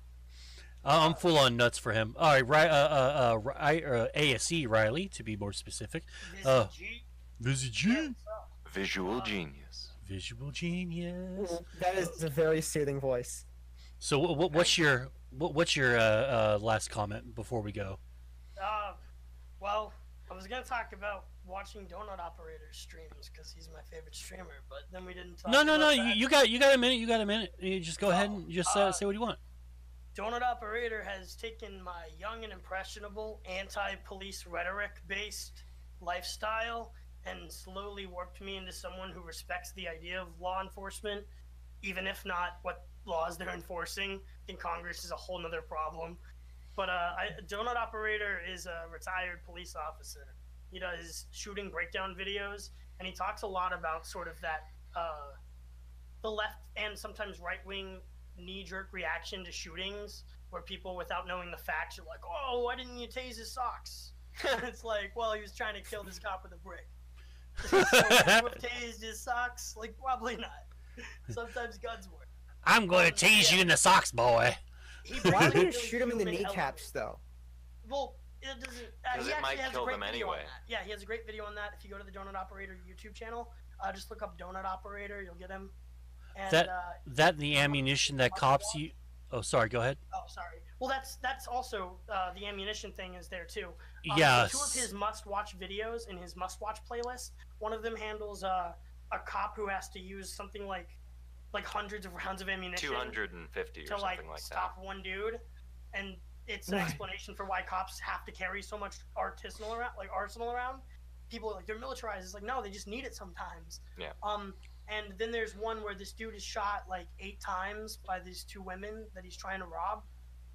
I- i'm full on nuts for him all right right uh uh, uh, Ri- uh ase riley to be more specific Uh, G. Visit Yeah, G. what's up? Visual genius. visual genius That is a very soothing voice. so what, what what's your what, what's your uh, uh last comment before we go Uh, well, I was gonna talk about watching Donut Operator streams because he's my favorite streamer, but then we didn't talk. No, no, no. about You, that. you got you got a minute. You got a minute. You just go ahead Oh, and just uh, uh, say what you want. Donut Operator has taken my young and impressionable anti-police rhetoric-based lifestyle and slowly warped me into someone who respects the idea of law enforcement, even if not what laws they're enforcing. I think Congress is a whole nother problem. But uh, I, Donut Operator is a retired police officer. He does shooting breakdown videos, and he talks a lot about sort of that uh, the left and sometimes right wing knee jerk reaction to shootings, where people, without knowing the facts, are like, "Oh, why didn't you tase his socks?" it's like, well, he was trying to kill this cop with a brick. So, would you have tased his socks? Like, probably not. Sometimes guns work. I'm going to tease yeah. you in the socks, boy. He Why brings do a you shoot him in the human element. kneecaps, though? Well, it doesn't. Uh, 'Cause he it actually might has kill a great them video on anyway. that. Yeah, he has a great video on that. If you go to the Donut Operator YouTube channel, uh, just look up Donut Operator, you'll get him. And, That- uh, That and the ammunition that cops you. Oh, sorry. Go ahead. Oh, sorry. Well, that's that's also uh, the ammunition thing is there too. Um, Yes. Two of his must-watch videos in his must-watch playlist. One of them handles uh, a cop who has to use something like like hundreds of rounds of ammunition 250 or to something like, like, that. stop one dude, and it's an Right. explanation for why cops have to carry so much artisanal around, like arsenal around. People are like they're militarized. It's like no, they just need it sometimes. Yeah. Um, and then there's one where this dude is shot like eight times by these two women that he's trying to rob.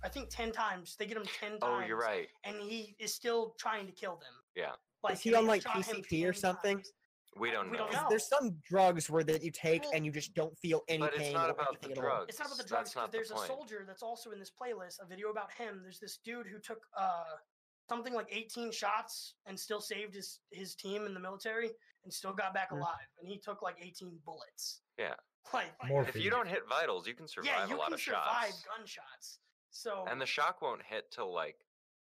I think ten times. They get him ten times. Oh, you're right. And he is still trying to kill them. Yeah. Like Is he on, like, PCP or something? times. We don't We know. don't know. There's some drugs where that you take Well- and you just don't feel any But it's pain not about the drugs. It's not about the drugs because not the there's a point. soldier that's also in this playlist. A video about him. There's this dude who took uh something like 18 shots and still saved his his team in the military and still got back Hmm. alive. And he took like 18 bullets. Yeah. Like More If you don't hit vitals, you can survive yeah, you a lot can of survive shots. gunshots. So And the shock won't hit till like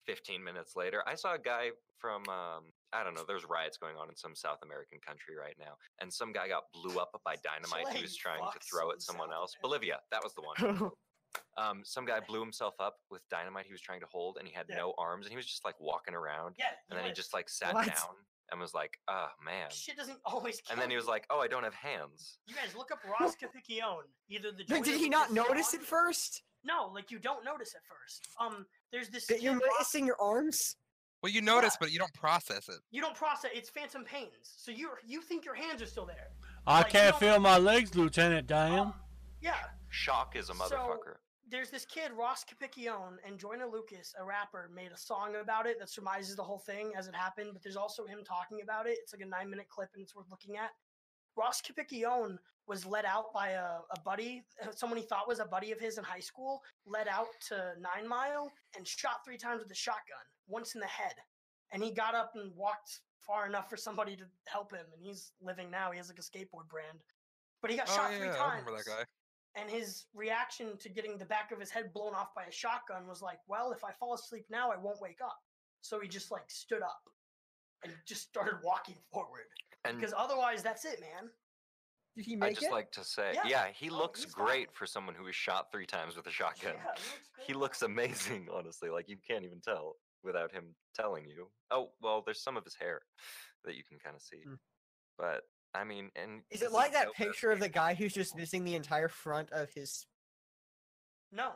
15 minutes later. I saw a guy from um, I don't know. There's riots going on in some South American country right now, and some guy got blew up by dynamite. Chile, He was trying to throw at someone South else. American. Bolivia, that was the one. Um, some guy blew himself up with dynamite he was trying to hold, and he had Yeah. no arms, and he was just like walking around. yeah, And then he just like sat What? down and was like, "Oh man." shit doesn't always. Kill And then he was like, "Oh, I don't have hands." "You guys look up Ross Capicchioni. Either the did he not notice it first? No, like you don't notice at first. Um, there's this. That you're noticing Ross- your arms? Well, you notice, Yeah. but you don't process it. You don't process. It's phantom pains. So you you think your hands are still there. I Like, can't feel my legs, Lieutenant Dan. Um, yeah. Shock is a motherfucker. So- motherfucker. There's this kid Ross Capicchioni and Joyner Lucas, a rapper, made a song about it that surmises the whole thing as it happened. But there's also him talking about it. It's like a nine minute clip and it's worth looking at. Ross Capicchioni was let out by a, a buddy, uh, someone he thought was a buddy of his in high school, led out to Nine Mile and shot three times with a shotgun, once in the head. And he got up and walked far enough for somebody to help him. And he's living now. He has like a skateboard brand. But he got Oh shot yeah, three I times. remember that guy. And his reaction to getting the back of his head blown off by a shotgun was like, well, if I fall asleep now, I won't wake up. So he just like stood up and just started walking forward. And Because otherwise, that's it, man. Did he I just it? like to say, Yeah. yeah, he Oh, looks he's fine. great for someone who was shot three times with a shotgun. Yeah, he looks he looks amazing, honestly. Like you can't even tell without him telling you. Oh, well, there's some of his hair that you can kind of see. Mm. But I mean, and Is it like that so picture of the guy who's just missing the entire front of his? No,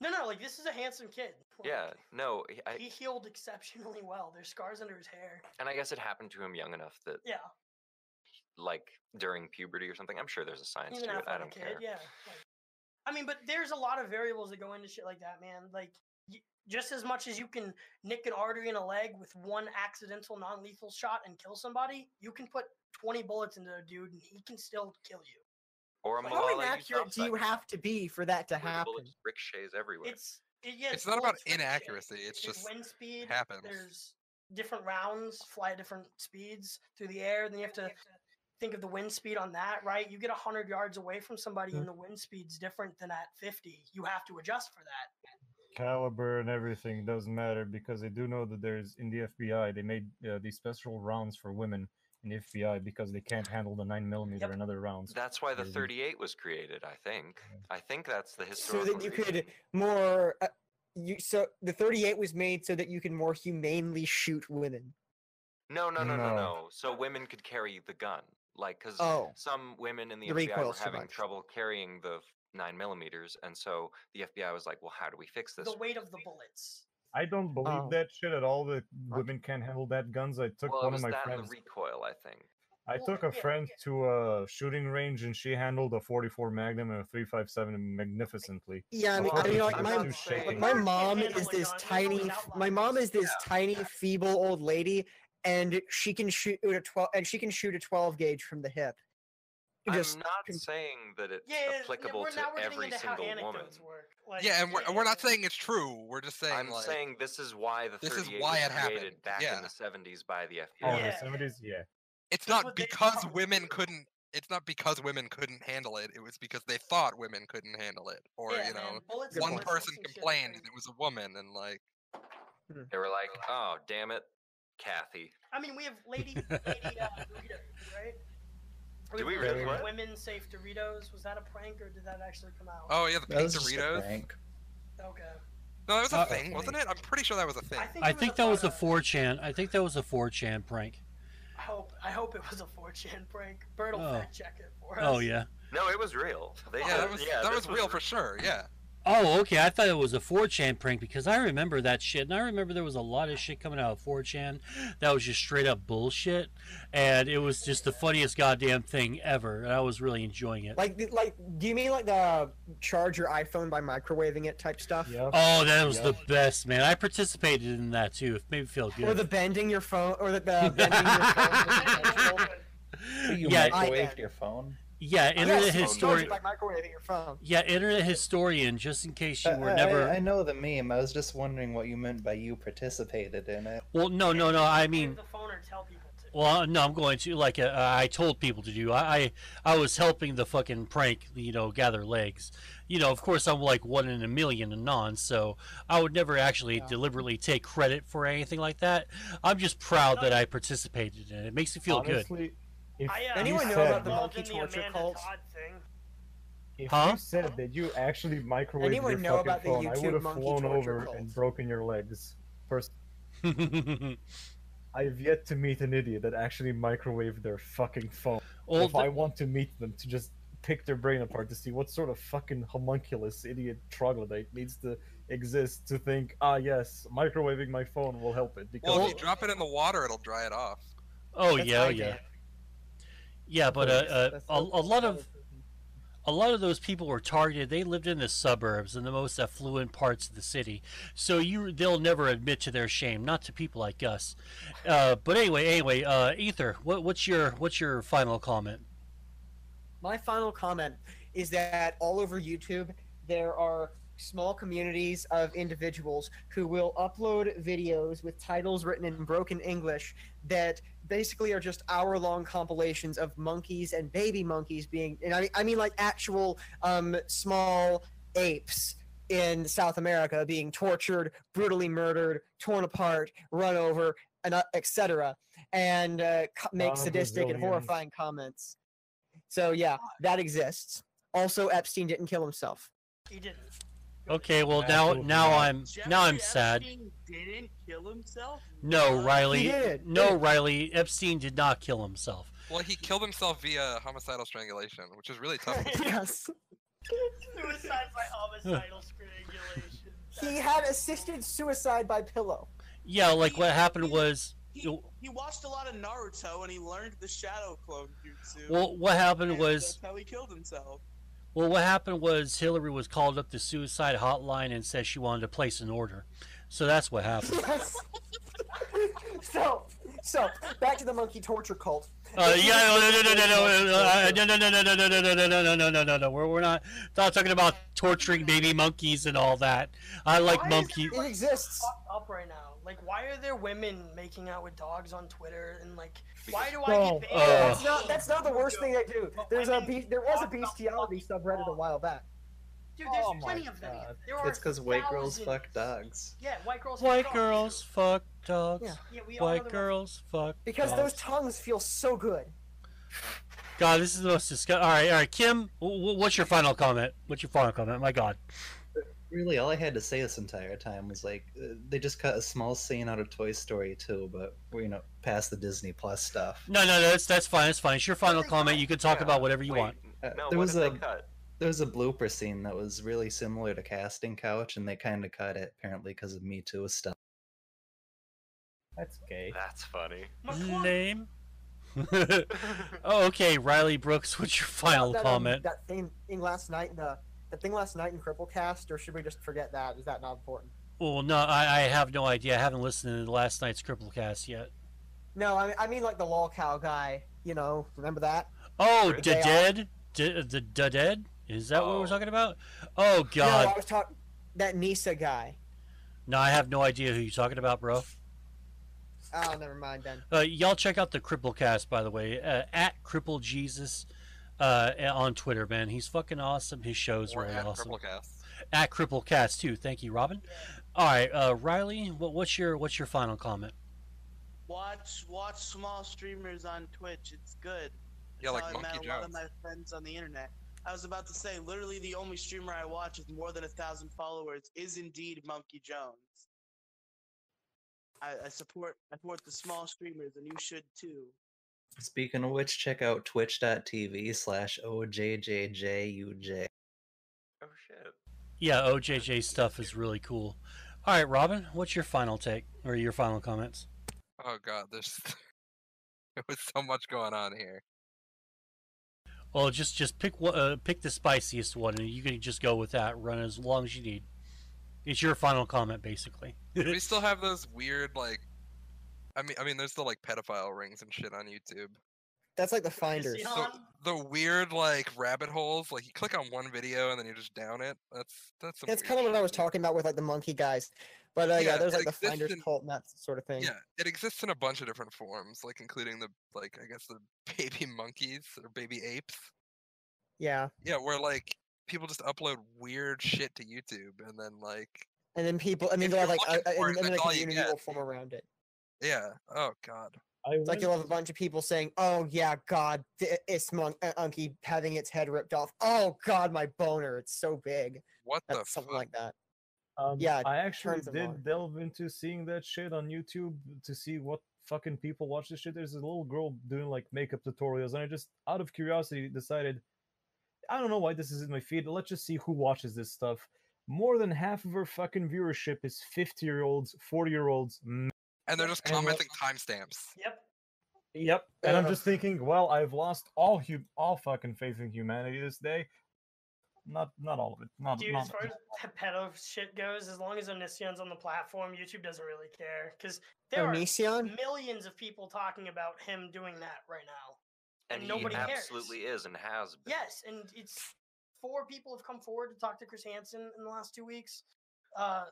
no, no. Like this is a handsome kid. Like, Yeah, no, I, he healed exceptionally well. There's scars under his hair. and I guess it happened to him young enough that, Yeah, like, during puberty or something. I'm sure there's a science even to it. after I a don't kid. care. Yeah. Like, I mean, but there's a lot of variables that go into shit like that, man. Like, y- just as much as you can nick an artery in a leg with one accidental non-lethal shot and kill somebody, you can put 20 bullets into a dude and he can still kill you. Or a Like, How inaccurate do you have to be for that to happen? bullet ricochets everywhere. It's it, yeah, It's not about inaccuracy, it's There's just wind speed. happens. There's different rounds fly at different speeds through the air. Then you have to think of the wind speed on that, right? You get hundred yards away from somebody, Mm. and the wind speed's different than at fifty. You have to adjust for that. caliber and everything doesn't matter because I do know that there's in the FBI they made uh, these special rounds for women in the FBI because they can't handle the nine millimeter Yep. and other rounds. That's why the 38 was created, I think. I think that's the history. so that you reason. could more uh, you so the 38 was made so that you can more humanely shoot women No, no, no, no, No. no. So women could carry the gun, like because oh some women in the, The FBI were having trouble carrying the nine millimeters, and so the FBI was like, "Well, how do we fix this?" The weight of the bullets. I don't believe Oh. that shit at all. That women can't handle that guns. I took well, it one was of my that friends. the recoil, I think. I Well, took a yeah, friend yeah. to a shooting range and she handled a 44 Magnum and a 357 magnificently. yeah i mean, Well, I mean like my, not too saying- shaking. my mom is this tiny my mom is this tiny feeble old lady and she can shoot a 12 and she can shoot a 12 gauge from the hip just I'm not con- saying that it's Yeah, yeah, yeah, applicable to now we're getting every single woman. work. Like, yeah, and we're, yeah, we're not saying it's true. We're just saying I'm like saying this is why the This is why it happened, back yeah. Oh, in the 70s by the FBI. Oh, Yeah. the 70s? Yeah. it's That's not because women couldn't. It's not because women couldn't handle it. It was because they thought women couldn't handle it, or Yeah, you know, man, bullets Good one person and shit are complained and it was a woman, and like hmm. They were like, "Oh, damn it, Kathy." I mean, we have lady, lady uh, Doritos, right? Do we have really? What? Women safe Doritos. Was that a prank or did that actually come out? oh yeah, the That pink was just a Doritos. prank. Okay. No, that was a Uh, thing, wasn't it? I'm pretty sure that was a thing. I think, I it was think a that was a 4chan. I think that was a 4chan prank. I hope I hope it was a 4chan prank. Bert will Oh. fact check it for us. Oh yeah. No, it was real. They yeah, that was yeah, that this was real for sure. Yeah. Oh, okay. I thought it was a 4chan prank because I remember that shit, and I remember there was a lot of shit coming out of 4chan that was just straight up bullshit, and it was just the funniest goddamn thing ever, and I was really enjoying it. like like do you mean like the charge your iphone by microwaving it type stuff Yep. Oh, that was the best, man. I participated in that too. It made me feel good. or the bending your phone or the, the bending your phone with You Yeah, I- your phone? Yeah, internet yes, historian. by microwaving your phone Yeah, internet historian. Just in case you Uh, were I- never. I, I know the meme. I was just wondering what you meant by you participated in it. Well, no, no, no. I mean, the phone or tell people to. Well, no, I'm going to like uh, I told people to do. I, I I was helping the fucking prank, you know, gather legs. You know, of course, I'm like one in a million and non, so I would never actually Yeah. deliberately take credit for anything like that. I'm just proud that I participated in it. It makes me feel good. Honestly, if I, uh, Anyone know about the monkey in torture Amanda cult? Thing. if Huh? you said that you actually microwaved Anyone your know fucking about the phone, I would have flown over cult? and broken your legs. First, I've yet to meet an idiot that actually microwaved their fucking phone. Well, if I want to meet them to just pick their brain apart to see what sort of fucking homunculus idiot troglodyte needs to exist to think, ah yes, microwaving my phone will help it because Well, if you drop it in the water, it'll dry it off. oh That's yeah, oh, yeah, take. Yeah. But uh, uh, a, a lot of a lot of those people were targeted. They lived in the suburbs and the most affluent parts of the city, so you they'll never admit to their shame. Not to people like us. Uh, but anyway, anyway, uh, Ether, what, what's your what's your final comment? My final comment is that all over YouTube there are small communities of individuals who will upload videos with titles written in broken English that basically are just hour-long compilations of monkeys and baby monkeys being and I, I mean like actual um, small apes in South America being tortured, brutally murdered, torn apart, run over, and uh, etc. And uh, co- make Ah, sadistic and horrifying comments. So yeah, that exists. Also, Epstein didn't kill himself. He didn't. Okay, well now now not. I'm now I'm sad. Epstein Didn't kill himself. No, What? Riley. did. No, Riley. Epstein did not kill himself. Well, he killed himself via homicidal strangulation, which is really tough. yes. Suicide by homicidal strangulation. He had assisted suicide by pillow. Yeah, like what happened was. He, he watched a lot of Naruto and he learned the Shadow Clone Jutsu. Well, what happened was. that's how he killed himself. Well, what happened was Hillary was called up to suicide hotline and said she wanted to place an order. So that's what happened. Yes. so, so back to the monkey torture cult. Uh, yeah, no, no, no, no, no, no, uh, no, no, no, no, no, no, no, no, no, no, no, no, no, no. We're we're not not talking about torturing baby monkeys and all that. I like monkeys. It exists. up right now. Like, why are there women making out with dogs on Twitter? And like, why do I No, get uh, banned? that's not that's not the worst thing they do. There's a be- there was a bestiality subreddit a while back. Dude, there's Oh plenty of them. There are It's because white girls fuck dogs. Yeah, white girls. fuck White dogs. girls fuck dogs. Yeah. Yeah, we all know White the girls fuck Because dogs. those tongues feel so good. God, this is the most disgusting. All right, all right, Kim, w- w- what's your final comment? What's your final comment? My God. Really, all I had to say this entire time was like uh, they just cut a small scene out of Toy Story 2, but we're you know past the Disney Plus stuff. No, no, no, that's that's fine. It's fine. It's your final comment. You can talk Yeah, about whatever you wait, want. Uh, No, there what was did a they cut? there was a blooper scene that was really similar to Casting Couch, and they kind of cut it apparently because of Me Too stuff. That's gay. That's funny. Name. oh, okay, Riley Brooks. What's your final that, um, comment? that thing, thing last night, in the the thing last night in Cripplecast, or should we just forget that? Is that not important? Well, no, I, I have no idea. I haven't listened to last night's Cripplecast yet. No, I mean, I mean like the lol cow guy. You know, remember that? Oh, the dead, the the dead. Is that what Oh. we're talking about? Oh God! No, I was talking that Nisa guy. no, I have no idea who you're talking about, bro. Oh, never mind then. Uh, y'all check out the Cripplecast, by the way, uh, at Cripple Jesus uh, on Twitter, man. He's fucking awesome. His show's Or really at awesome. Cripplecast. At Cripplecast too. Thank you, Robin. All right, uh, Riley, what, what's your what's your final comment? Watch watch small streamers on Twitch. It's good. Yeah, like how I met Mumkey a lot of my friends on the internet. I was about to say, literally, the only streamer I watch with more than a thousand followers is indeed Mumkey Jones. I, I support I support the small streamers, and you should too. Speaking of which, check out twitch.tv slash OJJJUJ. Oh shit. Yeah, OJJ stuff is really cool. All right, Robin, what's your final take or your final comments? Oh god, there's there was so much going on here. Well, just just pick one, uh, pick the spiciest one, and you can just go with that. Run as long as you need. It's your final comment, basically. Do we still have those weird like I mean I mean there's the like pedophile rings and shit on YouTube. That's like the finders. see The, the weird like rabbit holes, like you click on one video and then you just down it. That's that's That's kind of what I was talking about with like the monkey guys. But uh, yeah, Yeah, there's like the finders in- cult and that sort of thing. Yeah, it exists in a bunch of different forms, like including the like I guess the baby monkeys or baby apes. Yeah. Yeah, where like people just upload weird shit to YouTube and then like And then people, I mean, If they'll have you're like, uh, looking and, it, and then a that's all you community will form around it. Yeah, oh god. I It's like you'll have a bunch of people saying, "Oh yeah, God, th- it's mon- uh, monkey having its head ripped off. Oh God, my boner, it's so big." What the something fuck? like that. Um, Yeah, I actually did on. delve into seeing that shit on YouTube to see what fucking people watch this shit. There's a little girl doing like makeup tutorials, and I just, out of curiosity, decided, I don't know why this is in my feed. Let's just see who watches this stuff. More than half of her fucking viewership is 50 year olds, 40 year olds. And they're just commenting timestamps. Yep. Yep. And I'm just thinking, well, I've lost all hu- all fucking faith in humanity this day. Not not all of it. Not, Dude, not as far as the pedo shit goes, as long as Onision's on the platform, YouTube doesn't really care because there are Onision? millions of people talking about him doing that right now. And, And nobody he cares. absolutely is and has been. Yes, and it's four people have come forward to talk to Chris Hansen in the last two weeks. Uh,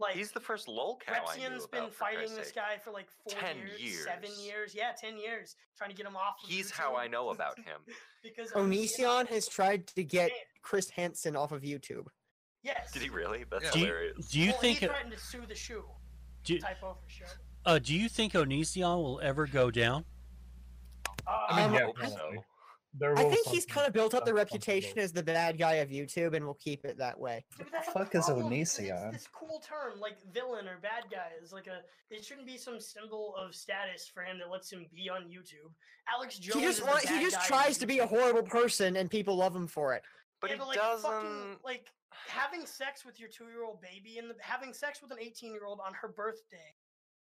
like He's the first lol cow I knew about, been for fighting this sake. guy for like four 10 years, seven years. years. Yeah, ten years, trying to get him off. of He's how I know about him. because Onision has tried to get Chris Hansen off of YouTube. Yes. Did he really? That's Yeah. Do you, hilarious. do you well, think he threatened to sue the shoe? do, Typo for sure. uh, do you think Onision will ever go down? Uh, I mean, Um, yeah, hope probably. so. There I think he's kind of built up the reputation as the bad guy of YouTube, and we'll keep it that way. Yeah, the fuck is problem, It's Onision? this cool term, like villain or bad guy, is like a. It shouldn't be some symbol of status for him that lets him be on YouTube. Alex Jones. He just is the want, he just guy tries to be a horrible person, and people love him for it. But yeah, he but like doesn't. fucking like having sex with your two-year-old baby and the, having sex with an 18-year-old on her birthday,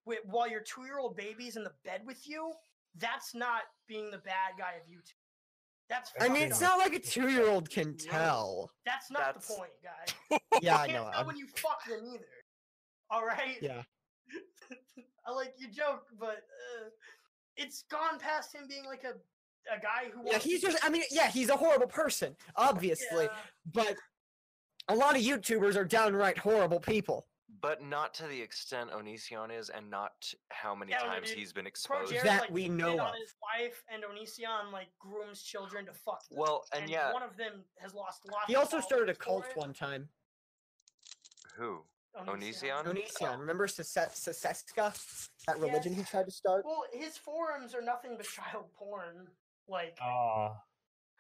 wi- while your two-year-old baby's in the bed with you. That's not being the bad guy of YouTube. That's. I mean, it's not like a two-year-old can tell. That's not That's- the point, guy. Yeah, I You know. can't tell when you fuck them either. All right. Yeah. I like your joke, but uh, it's gone past him being like a a guy who. Yeah, he's to just. I mean, yeah, he's a horrible person, obviously, Yeah. but a lot of YouTubers are downright horrible people. But not to the extent Onision is, and not how many Yeah, times dude, he's been exposed. Jared, That like, we cheated know on of. his wife, and Onision like grooms children to fuck. Them. Well, and yeah- one of them has lost lots. He of also started a cult it. one time. Who? Onision. Onision? Onision, remember Seseska? That religion he tried to start? Well, his forums are nothing but child porn. Like, Ah,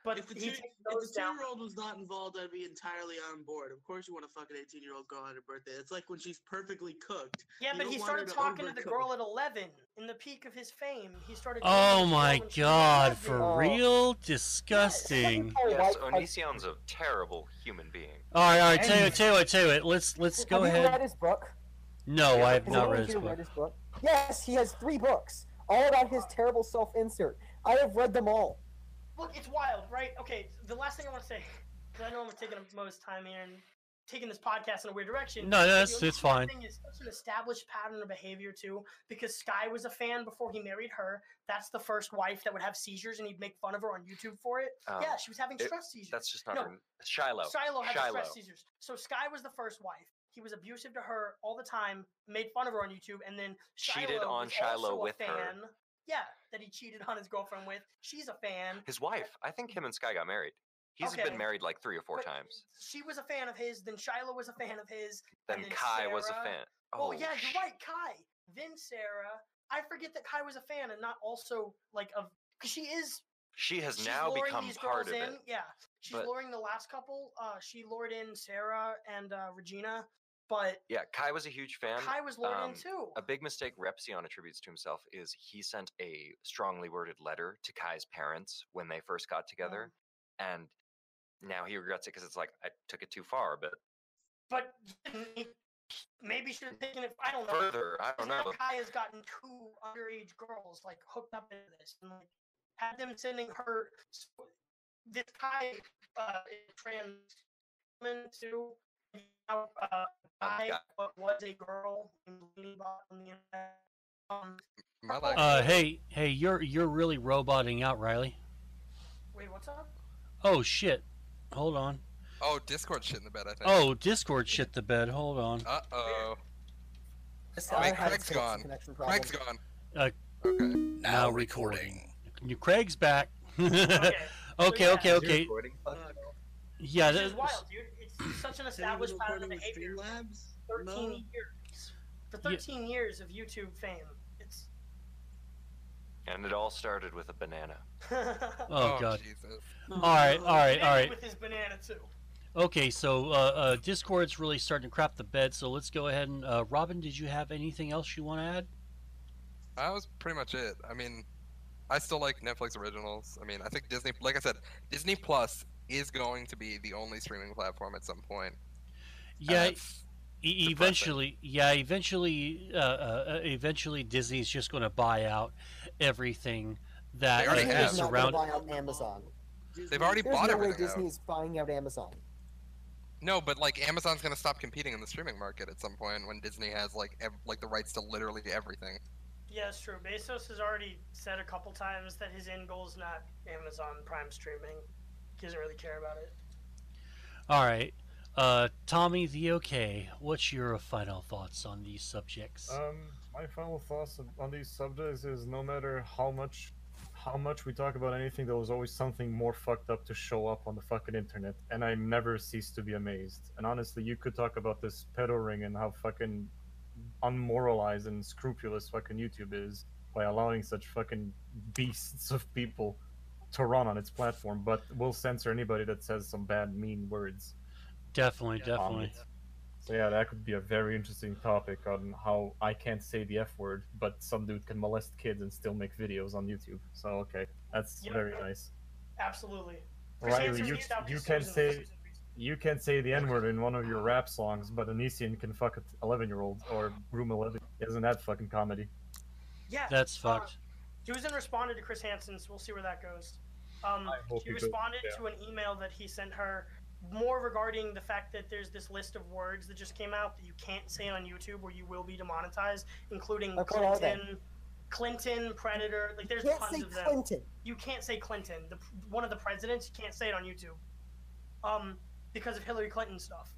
but if the, two, if the two-year-old was not involved, I'd be entirely on board. Of course, you want to fuck an 18-year-old girl on her birthday. It's like when she's perfectly cooked. Yeah, You but he started to talking to the girl at 11 in the peak of his fame. He started. Oh my girl when she was god, for real? Disgusting. Oh, Yes, white- Onision's a terrible human being. All right, all right. Tell you, And- tell you, what, tell you. what, Let's let's go have you ahead. read his book? No, Yeah, I have not read his of you his book. Yes, he has three books, all about his terrible self-insert. I have read them all. Look, it's wild, right? Okay, the last thing I want to say, because I know I'm taking up most time here and taking this podcast in a weird direction. No, no, but that's- the it's Onision fine. Thing is such an established pattern of behavior too, because Sky was a fan before he married her. That's the first wife that would have seizures, and he'd make fun of her on YouTube for it. Um, yeah, she was having it- stress seizures. That's just not No. her- Shiloh. Shiloh had Shiloh. stress seizures. So Sky was the first wife. He was abusive to her all the time, made fun of her on YouTube, and then Shiloh Cheated on was Shiloh also a with her. Yeah, that he cheated on his girlfriend with. She's a fan. His wife. I think him and Sky got married. He's Okay. been married like three or four But times. She was a fan of his. Then Shiloh was a fan of his. Then then Kai was a fan. Oh, Oh, yeah, you're right, Kai. Then Sarah. I forget that Kai was a fan and not also like of because she is. She has now become part of in. it. Yeah, she's but- luring the last couple. Uh, she lured in Sarah and uh, Regina, but Yeah, Kai was a huge fan. Kai was lured um, in too. A big mistake Repsion attributes to himself is he sent a strongly worded letter to Kai's parents when they first got together, and now he regrets it because it's like I took it too far. But But maybe should have taken it. I don't know. further, I don't now know. Kai has gotten two underage girls like hooked up into this, and like had them sending her. This Kai uh, trans woman too. And uh, Kai what was a girl named Lainey Bot on the internet. Um, Uh, hey, hey, you're you're really roboting out, Riley. wait, what's up? Oh shit. Hold on. oh, Discord shit in the bed. I think. Oh, Discord shit the bed. Hold on. Uh oh. This Wait, other had a Craig's connection- gone. Craig's gone. Uh, okay. Now recording. You- Craig's back. Okay. okay, okay, okay. Recording? Fuck Fuck. no. Yeah, Which that, is wild, dude. It's such an established pattern of recording with behavior. Streamlabs? 13 No. years. For 13 years of YouTube fame. It's. And it all started with a banana. oh god. Jesus. Oh, All right, no. all right, all right. With his banana too. Okay, so uh, uh, Discord's really starting to crap the bed. So let's go ahead and uh, Robin, did you have anything else you want to add? That was pretty much it. I mean, I still like Netflix originals. I mean, I think Disney, like I said, Disney Plus is going to be the only streaming platform at some point. Yeah, that's- E- eventually, yeah, eventually, uh, uh, uh, eventually, Disney's just going to buy out everything that They already Disney have. is is not around. buy out Amazon. They've already There's bought no way everything out. Disney's buying out Amazon. No, but like Amazon's gonna stop competing in the streaming market at some point when Disney has like ev- like the rights to literally everything. Yeah, it's true. Bezos has already said a couple times that his end goal is not Amazon Prime streaming. He doesn't really care about it. All right, uh, Tommy the OK. What's your final thoughts on these subjects? Um, my final thoughts on- on these subjects is no matter how much how much we talk about anything, there was always something more fucked up to show up on the fucking internet, and I never cease to be amazed. And honestly, you could talk about this pedo ring and how fucking unmoralized and scrupulous fucking YouTube is by allowing such fucking beasts of people to run on its platform, but will censor anybody that says some bad, mean words. Definitely, on definitely. So yeah, that could be a very interesting topic on how I can't say the F word, but some dude can molest kids and still make videos on YouTube. So okay, that's Yep. very nice. Absolutely. Chris Riley, you reached out to you can say you can say the N word in one of your rap songs, but Onision can fuck an 11 year old or room 11. Isn't that fucking comedy? Yeah. That's uh, fucked. Susan responded to Chris Hansen's. We'll see where that goes. Um, she he goes- responded yeah. to an email that he sent her, more regarding the fact that there's this list of words that just came out that you can't say on YouTube or you will be demonetized, including Like, what are they? Clinton, Clinton, Predator. Like there's Can't tons say of them. Clinton. You can't say Clinton, the one of the presidents. You can't say it on YouTube, um, because of Hillary Clinton stuff.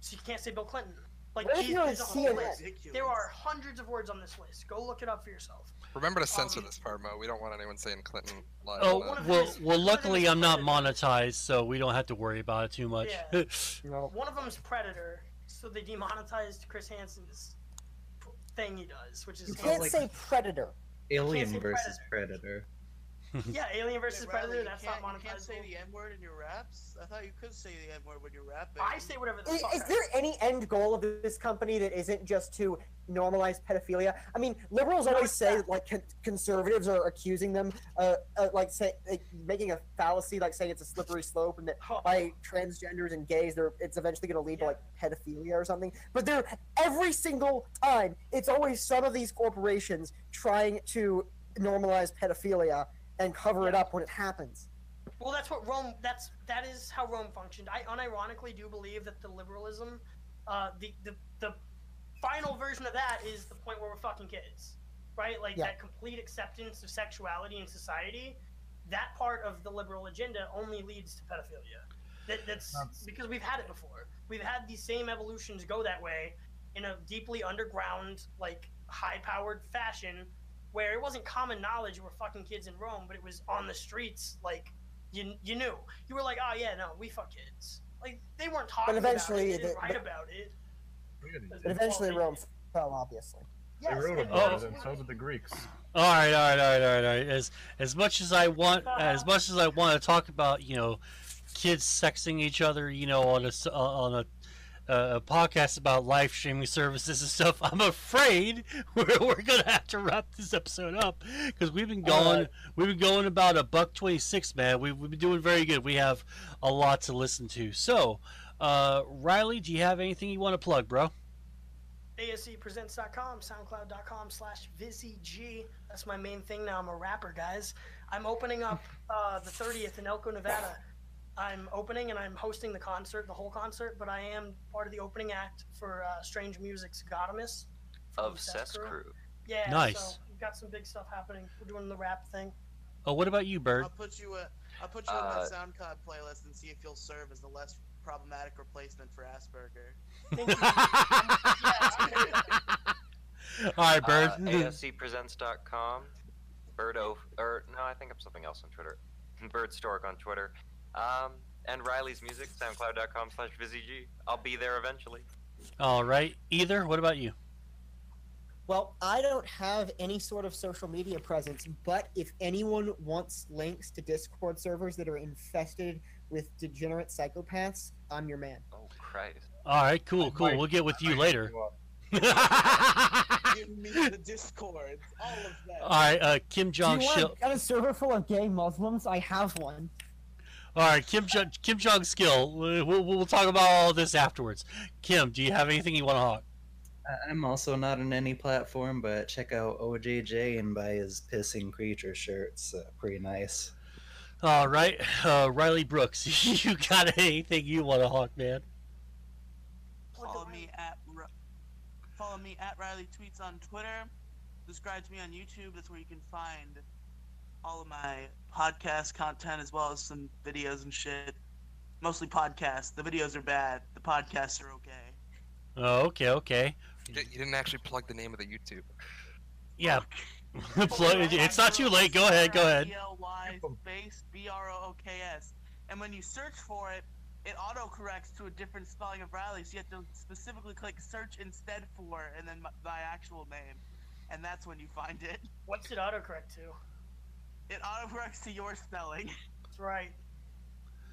So you can't say Bill Clinton. Like What if geez, you're on there's a whole list. There are hundreds of words on this list. Go look it up for yourself. Remember to censor Um, this part, Mo. We don't want anyone saying Clinton live. Oh on one of that. well, them is- well. one of them Luckily, I'm not monetized, so we don't have to worry about it too much. Yeah. No. One of them is Predator, so they demonetized Chris Hansen's thing he does, which is You can't like- say predator. Alien say versus Predator. yeah, Alien versus Wait, Predator. you That's can't, not You can't say the N word in your raps. I thought you could say the N word when you're rapping. I say whatever the Is, fuck. is there any end goal of this company that isn't just to normalize pedophilia? I mean, liberals always it's say that. like con- conservatives are accusing them, uh, uh, like say like, making a fallacy, like saying it's a slippery slope, and that by transgenders and gays, they're it's eventually going to lead to like pedophilia or something. But they're every single time, it's always some of these corporations trying to normalize pedophilia and cover it up when it happens. Well, that's what Rome. That's that is how Rome functioned. I unironically do believe that the liberalism, uh, the the the final version of that is the point where we're fucking kids, right? Like Yeah. that complete acceptance of sexuality in society. That part of the liberal agenda only leads to pedophilia. That, that's That's- because we've had it before. We've had these same evolutions go that way in a deeply underground, like high-powered fashion, where it wasn't common knowledge you were fucking kids in Rome, but it was on the streets, like you you knew. You were like, oh yeah, no, we fuck kids. Like they weren't talking But eventually about it, they didn't the- wait about it. Really? But eventually, Rome fell, obviously. They wrote about Oh. it, and so did the Greeks. All right, all right, all right, all right, all right. As as much as I want, as much as I want to talk about, you know, kids sexing each other, you know, on a s- uh, on a uh, a podcast about live streaming services and stuff, I'm afraid we're, we're gonna have to wrap this episode up because we've been going right. we've been going about a buck twenty six, man. We've, we've been doing very good. We have a lot to listen to. So, uh, Riley, do you have anything you want to plug, bro? ASCpresents.com, SoundCloud.com slash VizzyG. That's my main thing now. I'm a rapper, guys. I'm opening up uh, the 30th in Elko, Nevada. I'm opening and I'm hosting the concert, the whole concert, but I am part of the opening act for uh, Strange Music's Godemis. Of CES Cru. Yeah, Nice. so we've got some big stuff happening. We're doing the rap thing. Oh, what about you, Bird? I'll put you a, I'll put you in Uh, my SoundCloud playlist and see if you'll serve as the less problematic replacement for Asperger. Thank you. Yeah. All right, Bird. Uh, ASCpresents.com. Birdo, or no, I think I'm something else on Twitter. Bird Stork on Twitter. Um, and Riley's music, soundcloud.com slash VizzyG. I'll be there eventually. All right, either. What about you? Well, I don't have any sort of social media presence, but if anyone wants links to Discord servers that are infested with degenerate psychopaths, I'm your man. Oh, Christ. All right, cool, cool. might- We'll get with I you later. do, uh, Give me the Discord, all of that. All right, uh, Kim Do Jong you Shil. want a server full of gay Muslims? I have one. All right, Kim Jong Kim Jong Skill. We'll, we'll we'll talk about all this afterwards. Kim, do you have anything you want to hawk? I- I'm also not on any platform, but check out OJJ and buy his pissing creature shirts. Uh, pretty nice. All right, uh, Riley Brooks, you got anything you want to hawk, man? Follow me at follow me at Riley Tweets on Twitter. Subscribe to me on YouTube. That's where you can find all of my podcast content as well as some videos and shit. Mostly podcasts. The videos are bad. The podcasts are okay. Oh, okay, okay. You didn't actually plug the name of the YouTube. Yeah, Plug- it's not too late. Go ahead, go ahead. E L Y space B R O O K S. And when you search for it, it auto corrects to a different spelling of Riley, so you have to specifically click search instead for and then my, my actual name. And that's when you find it. What's it autocorrect to? It autocorrects to your spelling. That's right.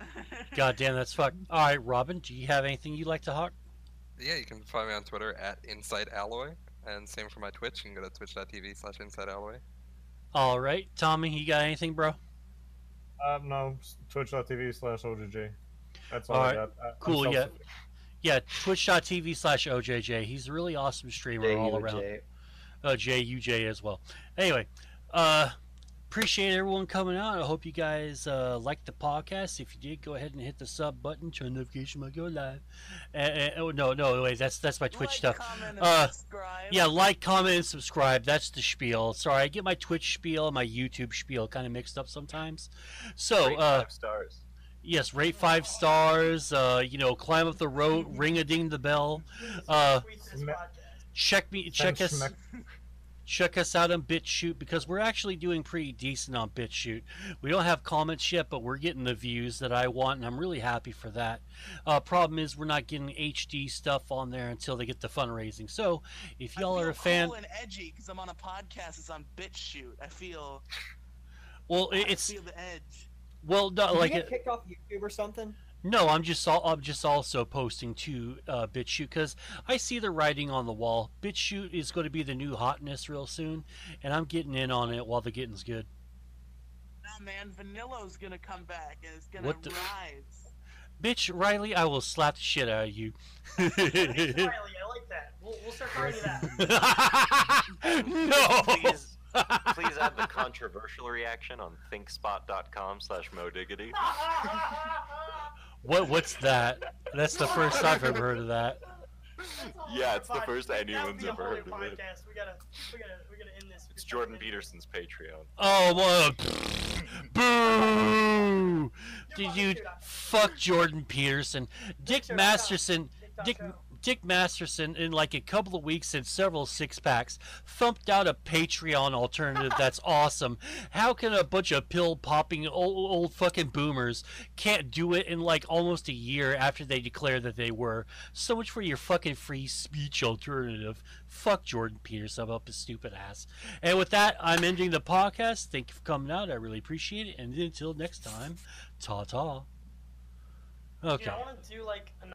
God damn, that's fucked. All right, Robin, do you have anything you'd like to hawk? Yeah, you can find me on Twitter at Insight Alloy, and same for my Twitch. You can go to twitch.tv slash Insight Alloy. All right, Tommy, you got anything, bro? Uh, no, s- twitch.tv slash OJJ. That's all, All I got. I- cool, yeah. Yeah, twitch.tv slash OJJ. He's a really awesome streamer all around. J-U-J. Uh, JUJ as well. Anyway, uh, appreciate everyone coming out. I hope you guys uh, liked the podcast. If you did, go ahead and hit the sub button, turn notification when I go live. And, and- oh no, no, wait, that's that's my Twitch Like, stuff. comment, and Uh, subscribe. Yeah, like, comment, and subscribe. That's the spiel. Sorry, I get my Twitch spiel and my YouTube spiel kind of mixed up sometimes. So, Rate uh, five stars. yes, rate five stars. Uh, you know, climb up the road, ring a ding the bell. Uh, Tweet this Ma- podcast. check me, check Thanks, us, Mac- check us out on BitChute because we're actually doing pretty decent on BitChute. We don't have comments yet, but we're getting the views that I want, and I'm really happy for that. Uh, problem is, we're not getting HD stuff on there until they get the fundraising. So, if y'all are a fan, cool and edgy because I'm on a podcast. It's on BitChute. I feel. well, it's I it's feel the edge. well, no, Did like you it, get kicked off YouTube or something? No, I'm just al- I'm just also posting to uh, BitChute because I see the writing on the wall. BitChute is going to be the new hotness real soon, and I'm getting in on it while the getting's good. Nah, man, Vanilla's gonna come back and it's gonna What the- rise. Bitch, Riley, I will slap the shit out of you. Riley, I like that. We'll, we'll start calling you that. no. Please, please add the controversial reaction on thinkspot.com slash moediggity. What what's that? That's the first I've ever heard of that. Yeah, it's the first anyone's ever holy heard of it. podcast. We gotta, we gotta, we gotta end this. It's Jordan end it. Peterson's Patreon. Oh, well, uh, boo! Did you fuck Jordan Peterson? Dick Masterson Dick show. Dick Masterson in like a couple of weeks and several six packs thumped out a Patreon alternative that's awesome. How can a bunch of pill popping old, old fucking boomers can't do it in like almost a year after they declare that they were? So much for your fucking free speech alternative. Fuck Jordan Peterson up his stupid ass. And with that, I'm ending the podcast. Thank you for coming out. I really appreciate it. And until next time, ta ta. Okay. Dude, I want to do like. An-